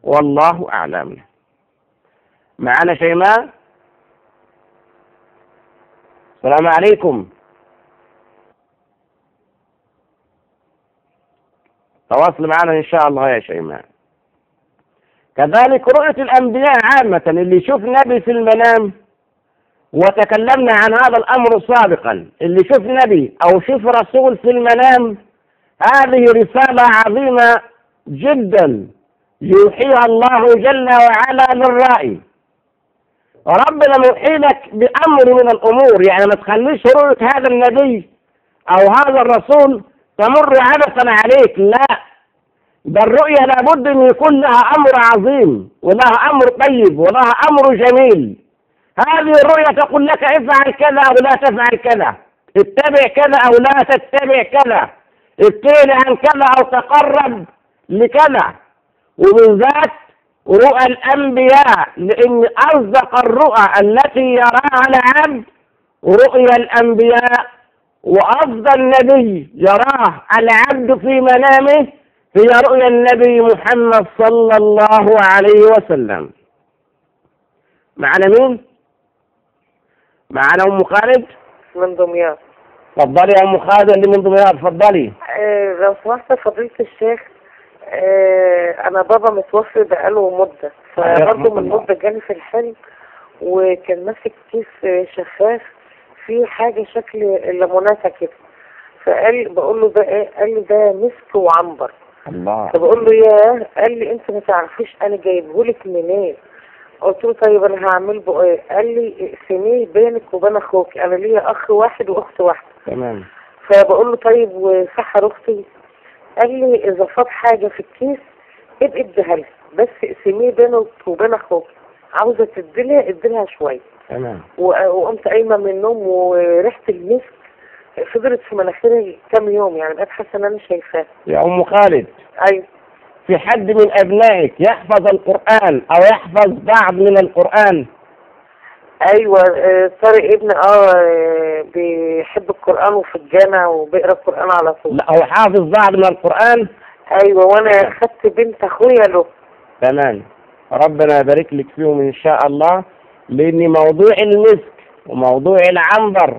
والله أعلم. معنا شيماء؟ السلام عليكم. تواصل معنا إن شاء الله يا شيماء. كذلك رؤية الأنبياء عامة اللي يشوف نبي في المنام وتكلمنا عن هذا الأمر سابقا. اللي يشوف نبي أو يشوف رسول في المنام هذه رسالة عظيمة جدا يوحيها الله جل وعلا للرائي. ربنا موحي لك بأمر من الأمور يعني ما تخليش رؤية هذا النبي أو هذا الرسول تمر عبثا عليك لا. ده الرؤية لابد أن يكون لها أمر عظيم ولها أمر طيب ولها أمر جميل. هذه الرؤية تقول لك افعل كذا أو لا تفعل كذا. اتبع كذا أو لا تتبع كذا. ابتعد عن كذا أو تقرب لكذا. وبالذات رؤى الأنبياء لأن أصدق الرؤى التي يراها العبد رؤيا الأنبياء وأفضل نبي يراه العبد في منامه هي رؤيا النبي محمد صلى الله عليه وسلم. معنا مين؟ معنا أم خالد؟ من دمياط. تفضلي يا أم خالد اللي من دمياط تفضلي. آه، لو سمحت فضيلة الشيخ آه أنا بابا متوفي بقاله مدة فبرضه من. مده جالي في الحلم وكان ماسك كيس شفاف فيه حاجة شكل الليموناته كده فقال بقول له ده إيه قال لي ده مسك وعنبر. الله. فبقول له ياه قال لي انت ما تعرفيش أنا جايبهولك منين. قلت له طيب أنا هعمل له إيه؟ قال لي اقسميه بينك وبين أخوك. أنا ليا اخ واحد واخت واحدة. تمام. فبقول له طيب وسحر أختي قال لي إذا فاض حاجة في الكيس ابقى اديها لي. بس اقسميه بينك وبين أخوك. عاوزة تديلها اديلها شوية. تمام. وقمت قايمة من النوم وريحة المسك. فضلت في مناخيري كام يوم يعني بقيت حاسة إن أنا شايفاه. يا أم خالد. أيوه. في حد من أبنائك يحفظ القرآن أو يحفظ بعض من القرآن؟ أيوه آه، طارق ابني آه آه، بيحب القرآن وفي الجامع وبيقرأ القرآن على طول. لا هو حافظ بعض من القرآن؟ أيوه وأنا خدت بنت أخويا له. تمام. ربنا يبارك لك فيهم إن شاء الله لأن موضوع المسك وموضوع العنبر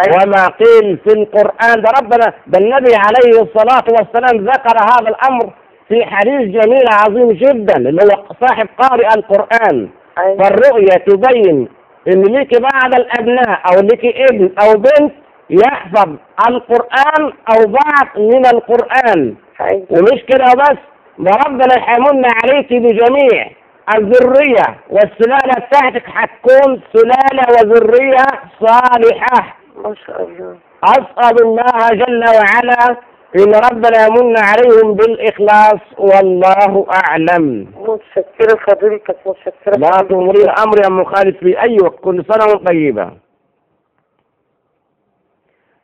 أيوة. وما قيل في القرآن ده ربنا ده النبي عليه الصلاة والسلام ذكر هذا الأمر في حديث جميل عظيم جدا اللي هو صاحب قارئ القرآن. أيوه فالرؤية تبين إن ليك بعض الأبناء أو ليك ابن أو بنت يحفظ القرآن أو بعض من القرآن. أيوه ومش كده بس ده ربنا يحملنا عليك بجميع الذرية والسلالة بتاعتك هتكون سلالة وذرية صالحة. ما شاء الله. أسأل الله جل وعلا إن ربنا يمن عليهم بالإخلاص والله أعلم. متشكرة فضيلتك متشكرة لا تمرين أمر يا أم خالد في أي وقت كل سنة وأنت طيبة.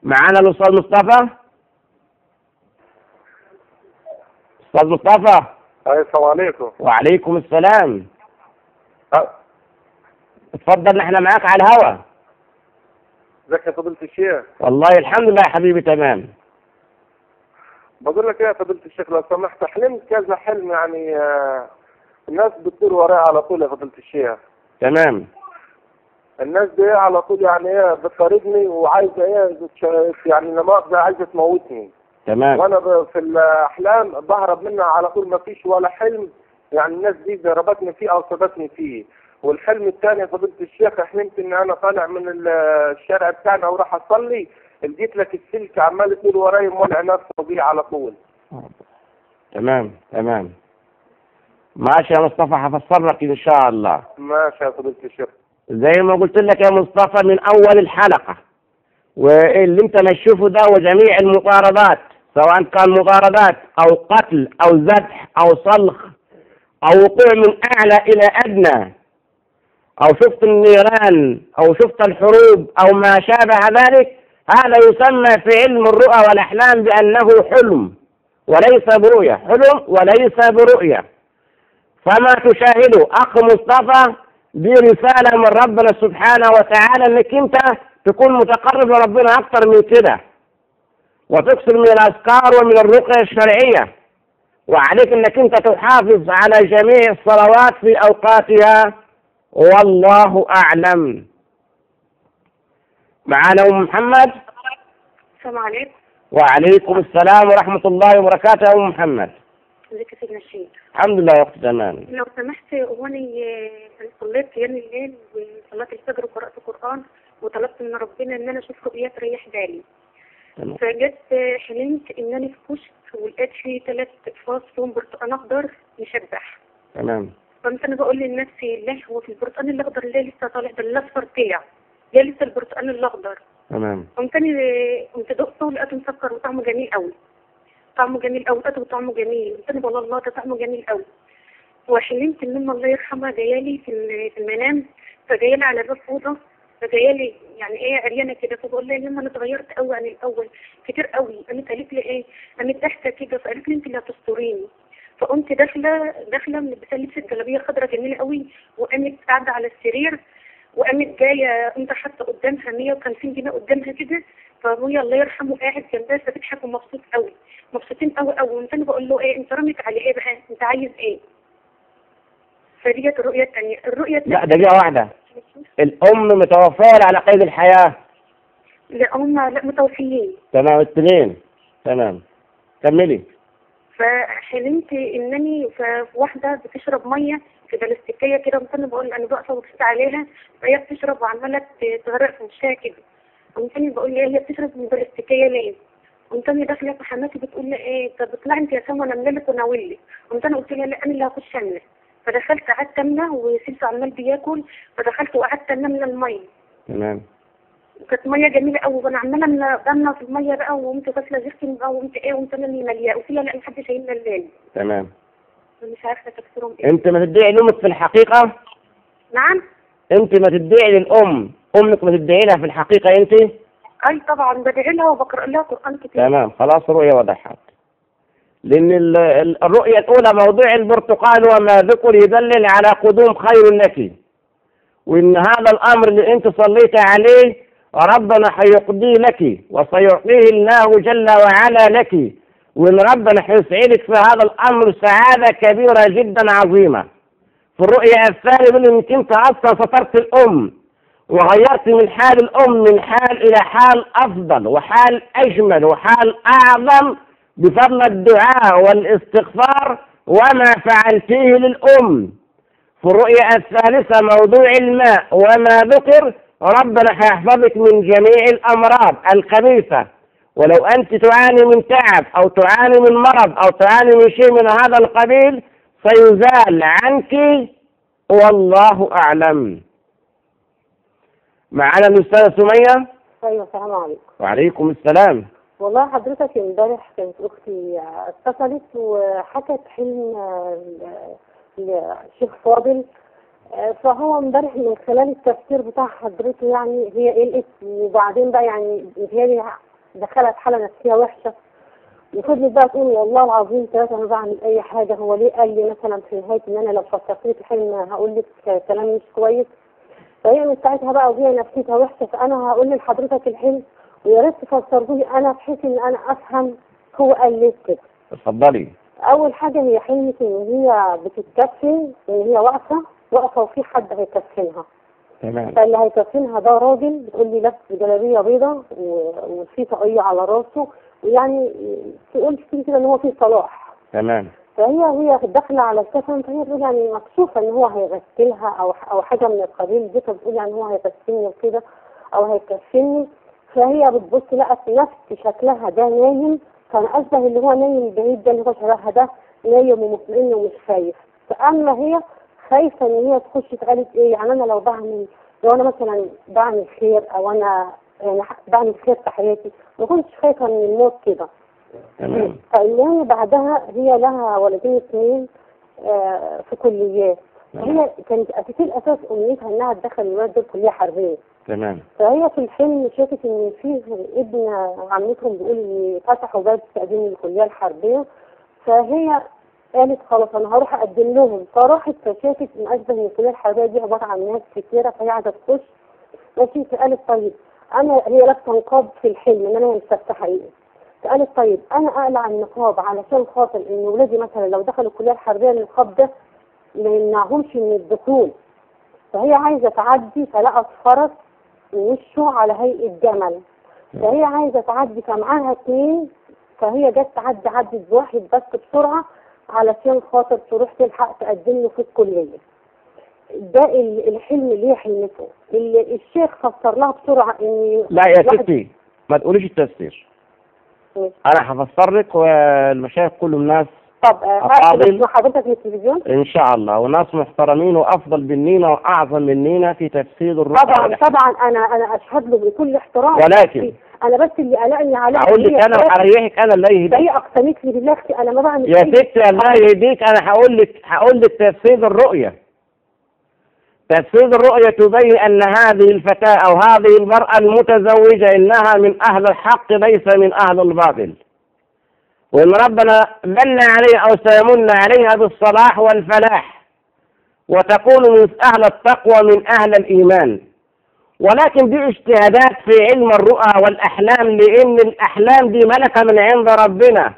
معانا الأستاذ مصطفى؟ أستاذ مصطفى؟ أي السلام عليكم. وعليكم السلام. أه، اتفضل نحن معاك على الهوا. ازيك يا فضيلة الشيخ. والله الحمد لله يا حبيبي تمام. بقول لك إيه يا فضيلة الشيخ لو سمحت حلمت كذا حلم يعني آه، الناس بتطير ورايا على طول يا فضيلة الشيخ. تمام. الناس دي على طول يعني إيه بتطاردني وعايزة إيه يعني لما أقدر عايزة تموتني. تمام. وأنا في الأحلام بهرب منها على طول ما فيش ولا حلم يعني الناس دي ضربتني فيه أو سبتني فيه. والحلم الثاني يا فضيلة الشيخ حلمت إن أنا طالع من ال- الشارع بتاعنا وراح أصلي لقيت لك السلك عمال يطير ورايا مولع نفسه بيه على طول. تمام تمام. ماشي يا مصطفى هفسر لك إن شاء الله. ماشي يا فضيلة الشيخ. زي ما قلت لك يا مصطفى من أول الحلقة واللي أنت ما تشوفه ده وجميع المطاردات سواء كان مطاردات أو قتل أو ذبح أو صلخ أو وقوع من أعلى إلى أدنى أو شفت النيران أو شفت الحروب أو ما شابه ذلك هذا يسمى في علم الرؤى والأحلام بأنه حلم وليس برؤية. حلم وليس برؤية. فما تشاهده أخ مصطفى دي رسالة من ربنا سبحانه وتعالى إنك أنت تكون متقرب لربنا أكثر من كده. وتكثر من الأذكار ومن الرقية الشرعية. وعليك إنك أنت تحافظ على جميع الصلوات في أوقاتها. والله أعلم. معنا أم محمد؟ السلام عليكم. وعليكم السلام ورحمة الله وبركاته أم محمد. ازيك يا سيدنا الشيخ؟ الحمد لله يا أختي تمام لو سمحت آه، صليت قيام الليل وصلاة الفجر وقرات قران وطلبت من ربنا إن أنا أشوف رؤيا تريح بالي تمام. فجت حلمت إن أنا في كشك ولقيت فيه ثلاث اقفاص فيهم برتقان أخضر مشبح. تمام. قمت أنا بقول لنفسي لا هو في البرتقان الأخضر ليه لسه طالع ده الاصفر طلع ليه لسه البرتقان الأخضر؟ تمام. قمت أنا قمت دقته ولقيته مسكر وطعمه جميل قوي طعمه جميل قوي لقيته طعمه جميل. قلت له والله الله ده طعمه جميل قوي وحلمت إن ام الله يرحمها جايالي في ال- في المنام فجايالي على الباب أوضة فجايالي يعني إيه عريانة كده. فبقول لها يا أنا اتغيرت قوي عن الأول كتير قوي قامت قالت لي إيه قامت ضحكة كده فقالت لي أنت اللي هتستوريني فقمت داخلة داخلة ملبسه لبس الجلابيه خضراء جميلة قوي. وقامت قاعدة على السرير. وقامت جاية قمت حاطة قدامها 150 جنيه قدامها كده. فأبويا الله يرحمه قاعد جنبها فبيضحك ومبسوط قوي. مبسوطين قوي قوي. قمت أنا بقول له إيه أنت رامك على إيه بقى؟ أنت عايز إيه؟ فديت الرؤية الثانية الرؤية لا الثانية دقيقة واحدة. الأم متوفية ولا على قيد الحياة. لا هم لا متوفيين. تمام الاثنين تمام. كملي. فحلمت إنني ف- واحدة بتشرب مية في بلاستيكية كده أنا بقول أنا واقفه وبصيت عليها فهي بتشرب وعمالة تغرق في وشها كده. قمت بقول لها هي بتشرب من بلاستيكية ليه؟ قمت أنا داخلة في حماتي بتقول لي إيه طب اطلعي أنت يا سما أنا املك لك قمت أنا قلت لها لا أنا اللي هخش أملك. فدخلت قعدت أملى وسيلته عمال بياكل فدخلت وقعدت أملى المية. تمام. وكانت ميه جميلة قوي وأنا عمالة بملى في الميه بقى وقمت غاسله جسمي بقى وقمت إيه وقمت أنا اللي ملياه قلت لها لا محدش هيملاني تمام. أنا مش عارفة تفسيرهم إيه. أنت ما تدعي لأمك في الحقيقة؟ نعم. أنت ما تدعي للأم أمك ما تدعي لها في الحقيقة أنت؟ أي طبعا بدعي لها وبقرأ لها قرآن كتير. تمام خلاص رؤية وضحت. لأن ال- ال- الرؤية الأولى موضوع البرتقال وما ذكر يدلل على قدوم خير لك. وإن هذا الأمر اللي أنت صليت عليه ربنا حيقضيه لك وسيعطيه الله جل وعلا لك. وإن ربنا حيسعدك في هذا الأمر سعادة كبيرة جدا عظيمة. في الرؤية الثانية يقول إنك أنت أصلا سترت الأم وغيرت من حال الأم من حال إلى حال أفضل وحال أجمل وحال أعظم بفضل الدعاء والاستغفار وما فعلتيه للأم. في الرؤية الثالثة موضوع الماء وما ذكر ربنا حيحفظك من جميع الأمراض الخبيثة. ولو أنت تعاني من تعب أو تعاني من مرض أو تعاني من شيء من هذا القبيل سيزال عنك والله أعلم. معنا الأستاذة سمية؟ أيوه السلام عليكم. وعليكم السلام. والله حضرتك امبارح كانت أختي اتصلت وحكت حلم آه، للشيخ فاضل آه، فهو امبارح من خلال التفسير بتاع حضرته يعني هي قلقت وبعدين بقى يعني هي دخلت حالة نفسية وحشة. وفضلت بقى تقول والله العظيم ثلاثة أنا بعمل أي حاجة هو ليه قال لي مثلا في نهاية إن أنا لو فسرت لك حلم هقول لك كلام مش كويس؟ فهي من ساعتها بقى وهي نفسيتها وحشة فأنا هقول لحضرتك الحلم ويا ريت تفسره لي أنا بحيث إن أنا أفهم هو قال ليه كده. اتفضلي. أول حاجة هي حلمت إن هي بتتكفن إن هي واقفة. واقفة وفي حد هيكفنها تمام. فاللي هيكفنها ده راجل بتقول لي لابس جلابية بيضة و- وفي طاقية على راسه ويعني تقول كده كده إن هو فيه صلاح. تمام. فهي وهي داخلة على الكفن فهي بتقول يعني مكشوفة إن هو هيغسلها أو أو حاجة من القبيل دي فبتقول يعني هو هيغسلني وكده أو هيكفني. فهي بتبص لقت نفس شكلها ده نايم كان أشبه اللي هو نايم بعيد ده اللي هو شبهها ده نايم ومطمئن ومش خايف. فأما هي خايفة إن هي تخش اتقالت إيه؟ يعني أنا لو بعمل لو أنا مثلا بعمل خير أو أنا يعني بعمل خير في حياتي ما كنتش خايفة من الموت كده. تمام. فاللي هي بعدها هي لها ولدين اثنين آه، في كليات. هي كانت في الأساس أمنيتها إنها تدخل الولاد دول كلية حربية. تمام. فهي في الحلم شافت إن في ابن عمتهم بيقول إن فتحوا باب تقديم الكلية الحربية. فهي قالت خلاص أنا هروح أقدم لهم. فراحت فشافت إن أشبه الكليه الحربيه دي عبارة عن ناس كتيرة فهي عايزه تخش. ماشي فقالت طيب أنا هي لابسة نقاب في الحلم إن أنا مش مفتحه إيه فقالت طيب أنا أقلع النقاب علشان خاطر إن ولادي مثلا لو دخلوا الكليه الحربيه النقاب ده ما يمنعهمش من الدخول. فهي عايزة تعدي فلقت فرس وشه على هيئة جمل. فهي عايزة تعدي فمعاها اتنين فهي جت تعدي عدت بواحد بس بسرعة. علشان خاطر تروح تلحق تقدم له في الكلية ده ال- الحلم اللي هي حلمته ال- الشيخ فسر لها بسرعة إن لا يا ستي ما تقوليش التفسير ماشي. أنا هفسر لك والمشايخ كلهم ناس طب آه،. هقفل مع حضرتك من التلفزيون إن شاء الله وناس محترمين وأفضل مننا وأعظم مننا في تفسير الرؤى طبعا. طبعا أنا أنا أشهد له بكل احترام ولكن أنا بس اللي قلقني عليها أقول لك هي أنا فراخ. واريحك أنا الله يهديك. فهي أقسمت لي بالله أختي أنا ما بعمل يا ستي الله يهديك. أنا هقول لك هقول لك تفسير الرؤية. تفسير الرؤية تبين أن هذه الفتاة أو هذه المرأة المتزوجة إنها من أهل الحق ليس من أهل الباطل. وإن ربنا من عليها أو سيمن عليها بالصلاح والفلاح وتكون من أهل التقوى من أهل الإيمان. ولكن دي اجتهادات في علم الرؤى والأحلام لأن الأحلام دي ملكة من عند ربنا.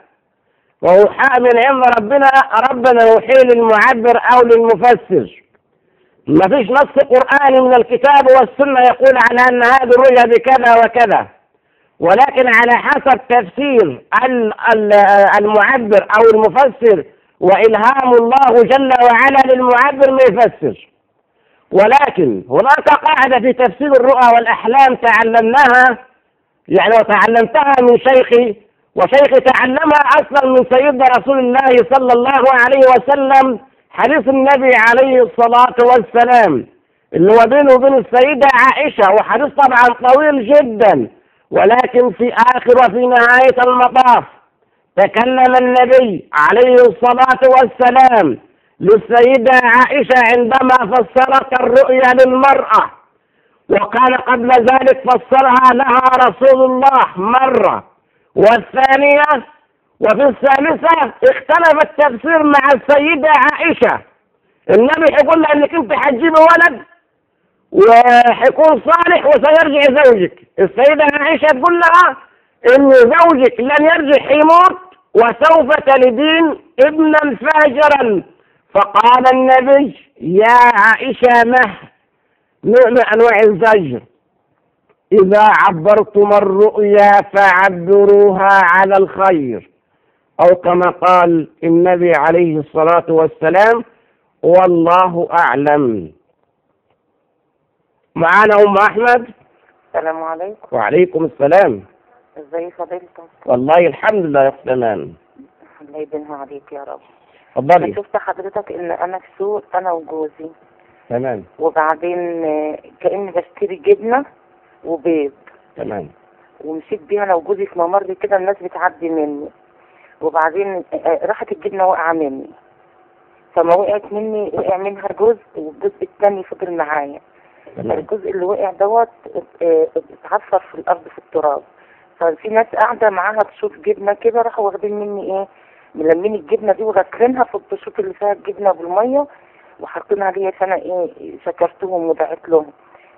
ووحاء من عند ربنا ربنا يوحي للمعبر أو للمفسر. ما فيش نص قرآني من الكتاب والسنة يقول على أن هذه الرؤيا بكذا وكذا. ولكن على حسب تفسير ال- ال- المعبر أو المفسر وإلهام الله جل وعلا للمعبر ما يفسر. ولكن هناك قاعدة في تفسير الرؤى والأحلام تعلمناها يعني وتعلمتها من شيخي وشيخي تعلمها أصلا من سيدنا رسول الله صلى الله عليه وسلم حديث النبي عليه الصلاة والسلام اللي هو بينه وبين السيدة عائشة وحديث طبعا طويل جدا ولكن في آخر وفي نهاية المطاف تكلم النبي عليه الصلاة والسلام للسيدة عائشة عندما فسرت الرؤيا للمرأة وقال قبل ذلك فسرها لها رسول الله مرة. والثانية وفي الثالثة اختلف التفسير مع السيدة عائشة. النبي يقول لها إنك أنت حتجيبي ولد وحيكون صالح وسيرجع زوجك. السيدة عائشة تقول لها إن زوجك لن يرجع حيموت وسوف تلدين ابنا فاجرا. فقال النبي يا عائشة مه نوع من أنواع الزجر إذا عبرتم الرؤيا فعبروها على الخير. أو كما قال النبي عليه الصلاة والسلام والله أعلم. معانا أم أحمد؟ السلام عليكم. وعليكم السلام. ازي فضيلتك؟ والله الحمد لله يا أمان الله يديمها عليك يا رب. اتفضلي. شفت حضرتك إن أنا في سوق أنا وجوزي. تمام. وبعدين آه، كاني بشتري جبنة وبيض. تمام. ومشيت بيها أنا وجوزي في ممر كده الناس بتعدي مني. وبعدين آه، راحت الجبنة واقعة مني. فما وقعت مني وقع منها جزء والجزء الثاني فضل معايا. تمام. الجزء اللي وقع دوت آه، اتعثر في الأرض في التراب. ففي ناس قاعدة معاها تشوف جبنة كده راحوا واخدين مني إيه؟ ملمين الجبنة دي وغسلينها في الطشوط اللي فيها الجبنة بالمية وحاطينها ليا فانا إيه شكرتهم ودعيت لهم.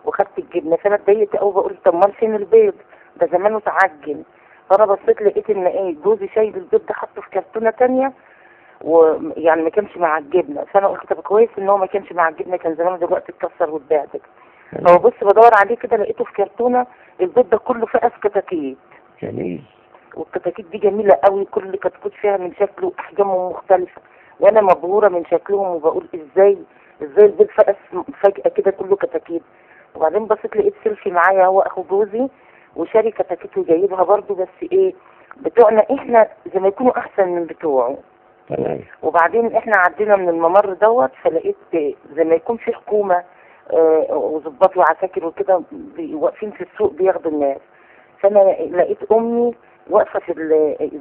وخدت الجبنة فانا اتضايقت قوي بقول طب امال فين البيض؟ ده زمانه اتعجن. فأنا بصيت لقيت إن إيه جوزي شايل البيض ده حطه في كرتونة تانية ويعني ما كانش مع الجبنة. فأنا قلت طب كويس إن هو ما كانش مع الجبنة كان زمانه دلوقتي اتكسر واتبهدل هو بص بدور عليه كده لقيته في كرتونة البيض ده كله فقس كتاكيت جميل. والكتاكيت دي جميلة قوي كل كتكوت فيها من شكله واحجامه مختلفة وأنا مبهورة من شكلهم وبقول إزاي إزاي البيض فقس فجأة كده كله كتاكيت. وبعدين بصيت لقيت سلفي معايا هو أخو جوزي وشاري كتاكيت وجايبها برضه بس إيه بتوعنا إحنا زي ما يكونوا أحسن من بتوعه. تمام. وبعدين إحنا عدينا من الممر دوت فلقيت زي ما يكون في حكومة آه، وظباط وعساكر وكده واقفين في السوق بياخدوا الناس. فأنا لقيت أمي واقفه في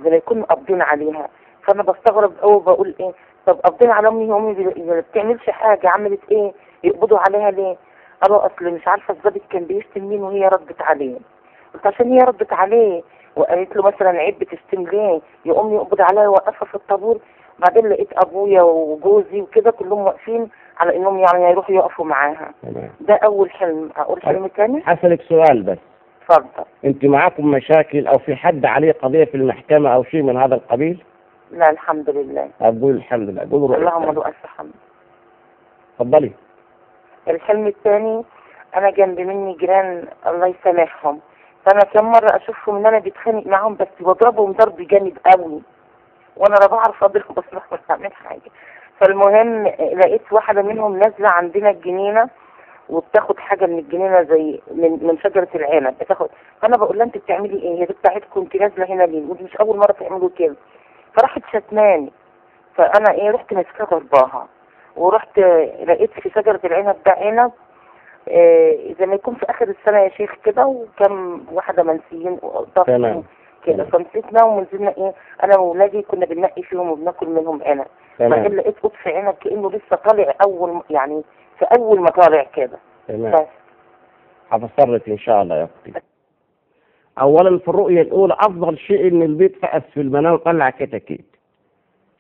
زي يكون قابضين عليها. فأنا بستغرب قوي بقول إيه طب قابضين على أمي امي بي- ما بتعملش حاجة عملت إيه يقبضوا عليها ليه؟ قالوا أصل مش عارفة الظابط كان بيشتم مين وهي ردت عليه. قلت عشان هي ردت عليه وقالت له مثلا عيب بتشتم ليه؟ يا أمي يقبض عليها وقفها في الطابور. بعدين لقيت أبويا وجوزي وكده كلهم واقفين على إنهم يعني يروحوا يقفوا معاها. ده أول حلم. أقول حلم تاني؟ حسألك سؤال بس. اتفضل انت معاكم مشاكل أو في حد عليه قضية في المحكمة أو شيء من هذا القبيل؟ لا الحمد لله. أقول الحمد لله. قول رؤية اللهم. له الف حمد اتفضلي الحلم الثاني أنا جنب مني جيران الله يسامحهم. فأنا كم مرة أشوفهم إن أنا بتخانق معاهم بس بضربهم ضرب جامد قوي وأنا لا بعرف اضرب بس مش بعمل حاجة. فالمهم لقيت واحدة منهم نازلة عندنا الجنينة. وبتاخد حاجة من الجنينة زي من من شجرة العنب بتاخد فأنا بقول لها أنت بتعملي إيه؟ هي دي بتاعتكم انت نازلة هنا ليه؟ ودي مش أول مرة تعملوا كده. فراحت شتماني. فأنا إيه رحت ماسكاها ضرباها ورحت لقيت في شجرة العنب ده عنب آه، زي ما يكون في آخر السنة يا شيخ كده وكم واحدة منسيين تمام. كده. فمسكنا ونزلنا إيه أنا واولادي كنا بننقي فيهم وبناكل منهم عنب بعدين لقيت قطف عنب كأنه لسه طالع أول يعني أول ما طالع كده تمام هتصرف إن شاء الله يا أختي. اولا في الرؤية الأولى أفضل شيء إن البيت فأس في المنام طلع كتاكيت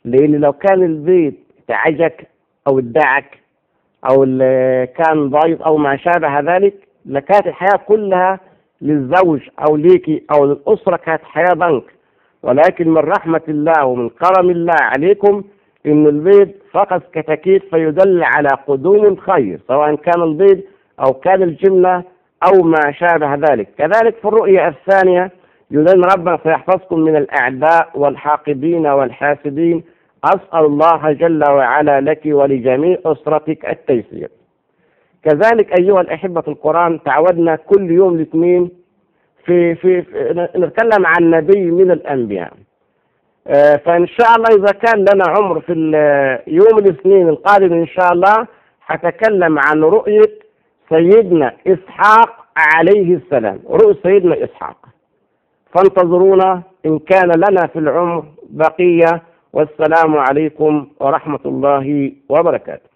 لأن لو كان البيت تعجك أو ادعك أو كان ضايف أو ما شابه ذلك لكانت الحياة كلها للزوج أو ليكي أو للأسرة كانت حياة بنك. ولكن من رحمة الله ومن كرم الله عليكم إن البيض فقط كتاكيت فيدل على قدوم الخير سواء كان البيض أو كان الجملة أو ما شابه ذلك. كذلك في الرؤية الثانية يقولون ربنا سيحفظكم من الأعداء والحاقدين والحاسدين أسأل الله جل وعلا لك ولجميع أسرتك التيسير. كذلك أيها الأحبة في القرآن تعودنا كل يوم الاثنين في, في, في نتكلم عن نبي من الأنبياء. فإن شاء الله إذا كان لنا عمر في ال- يوم الاثنين القادم إن شاء الله حتكلم عن رؤية سيدنا إسحاق عليه السلام. رؤية سيدنا إسحاق. فانتظرونا إن كان لنا في العمر بقية. والسلام عليكم ورحمة الله وبركاته.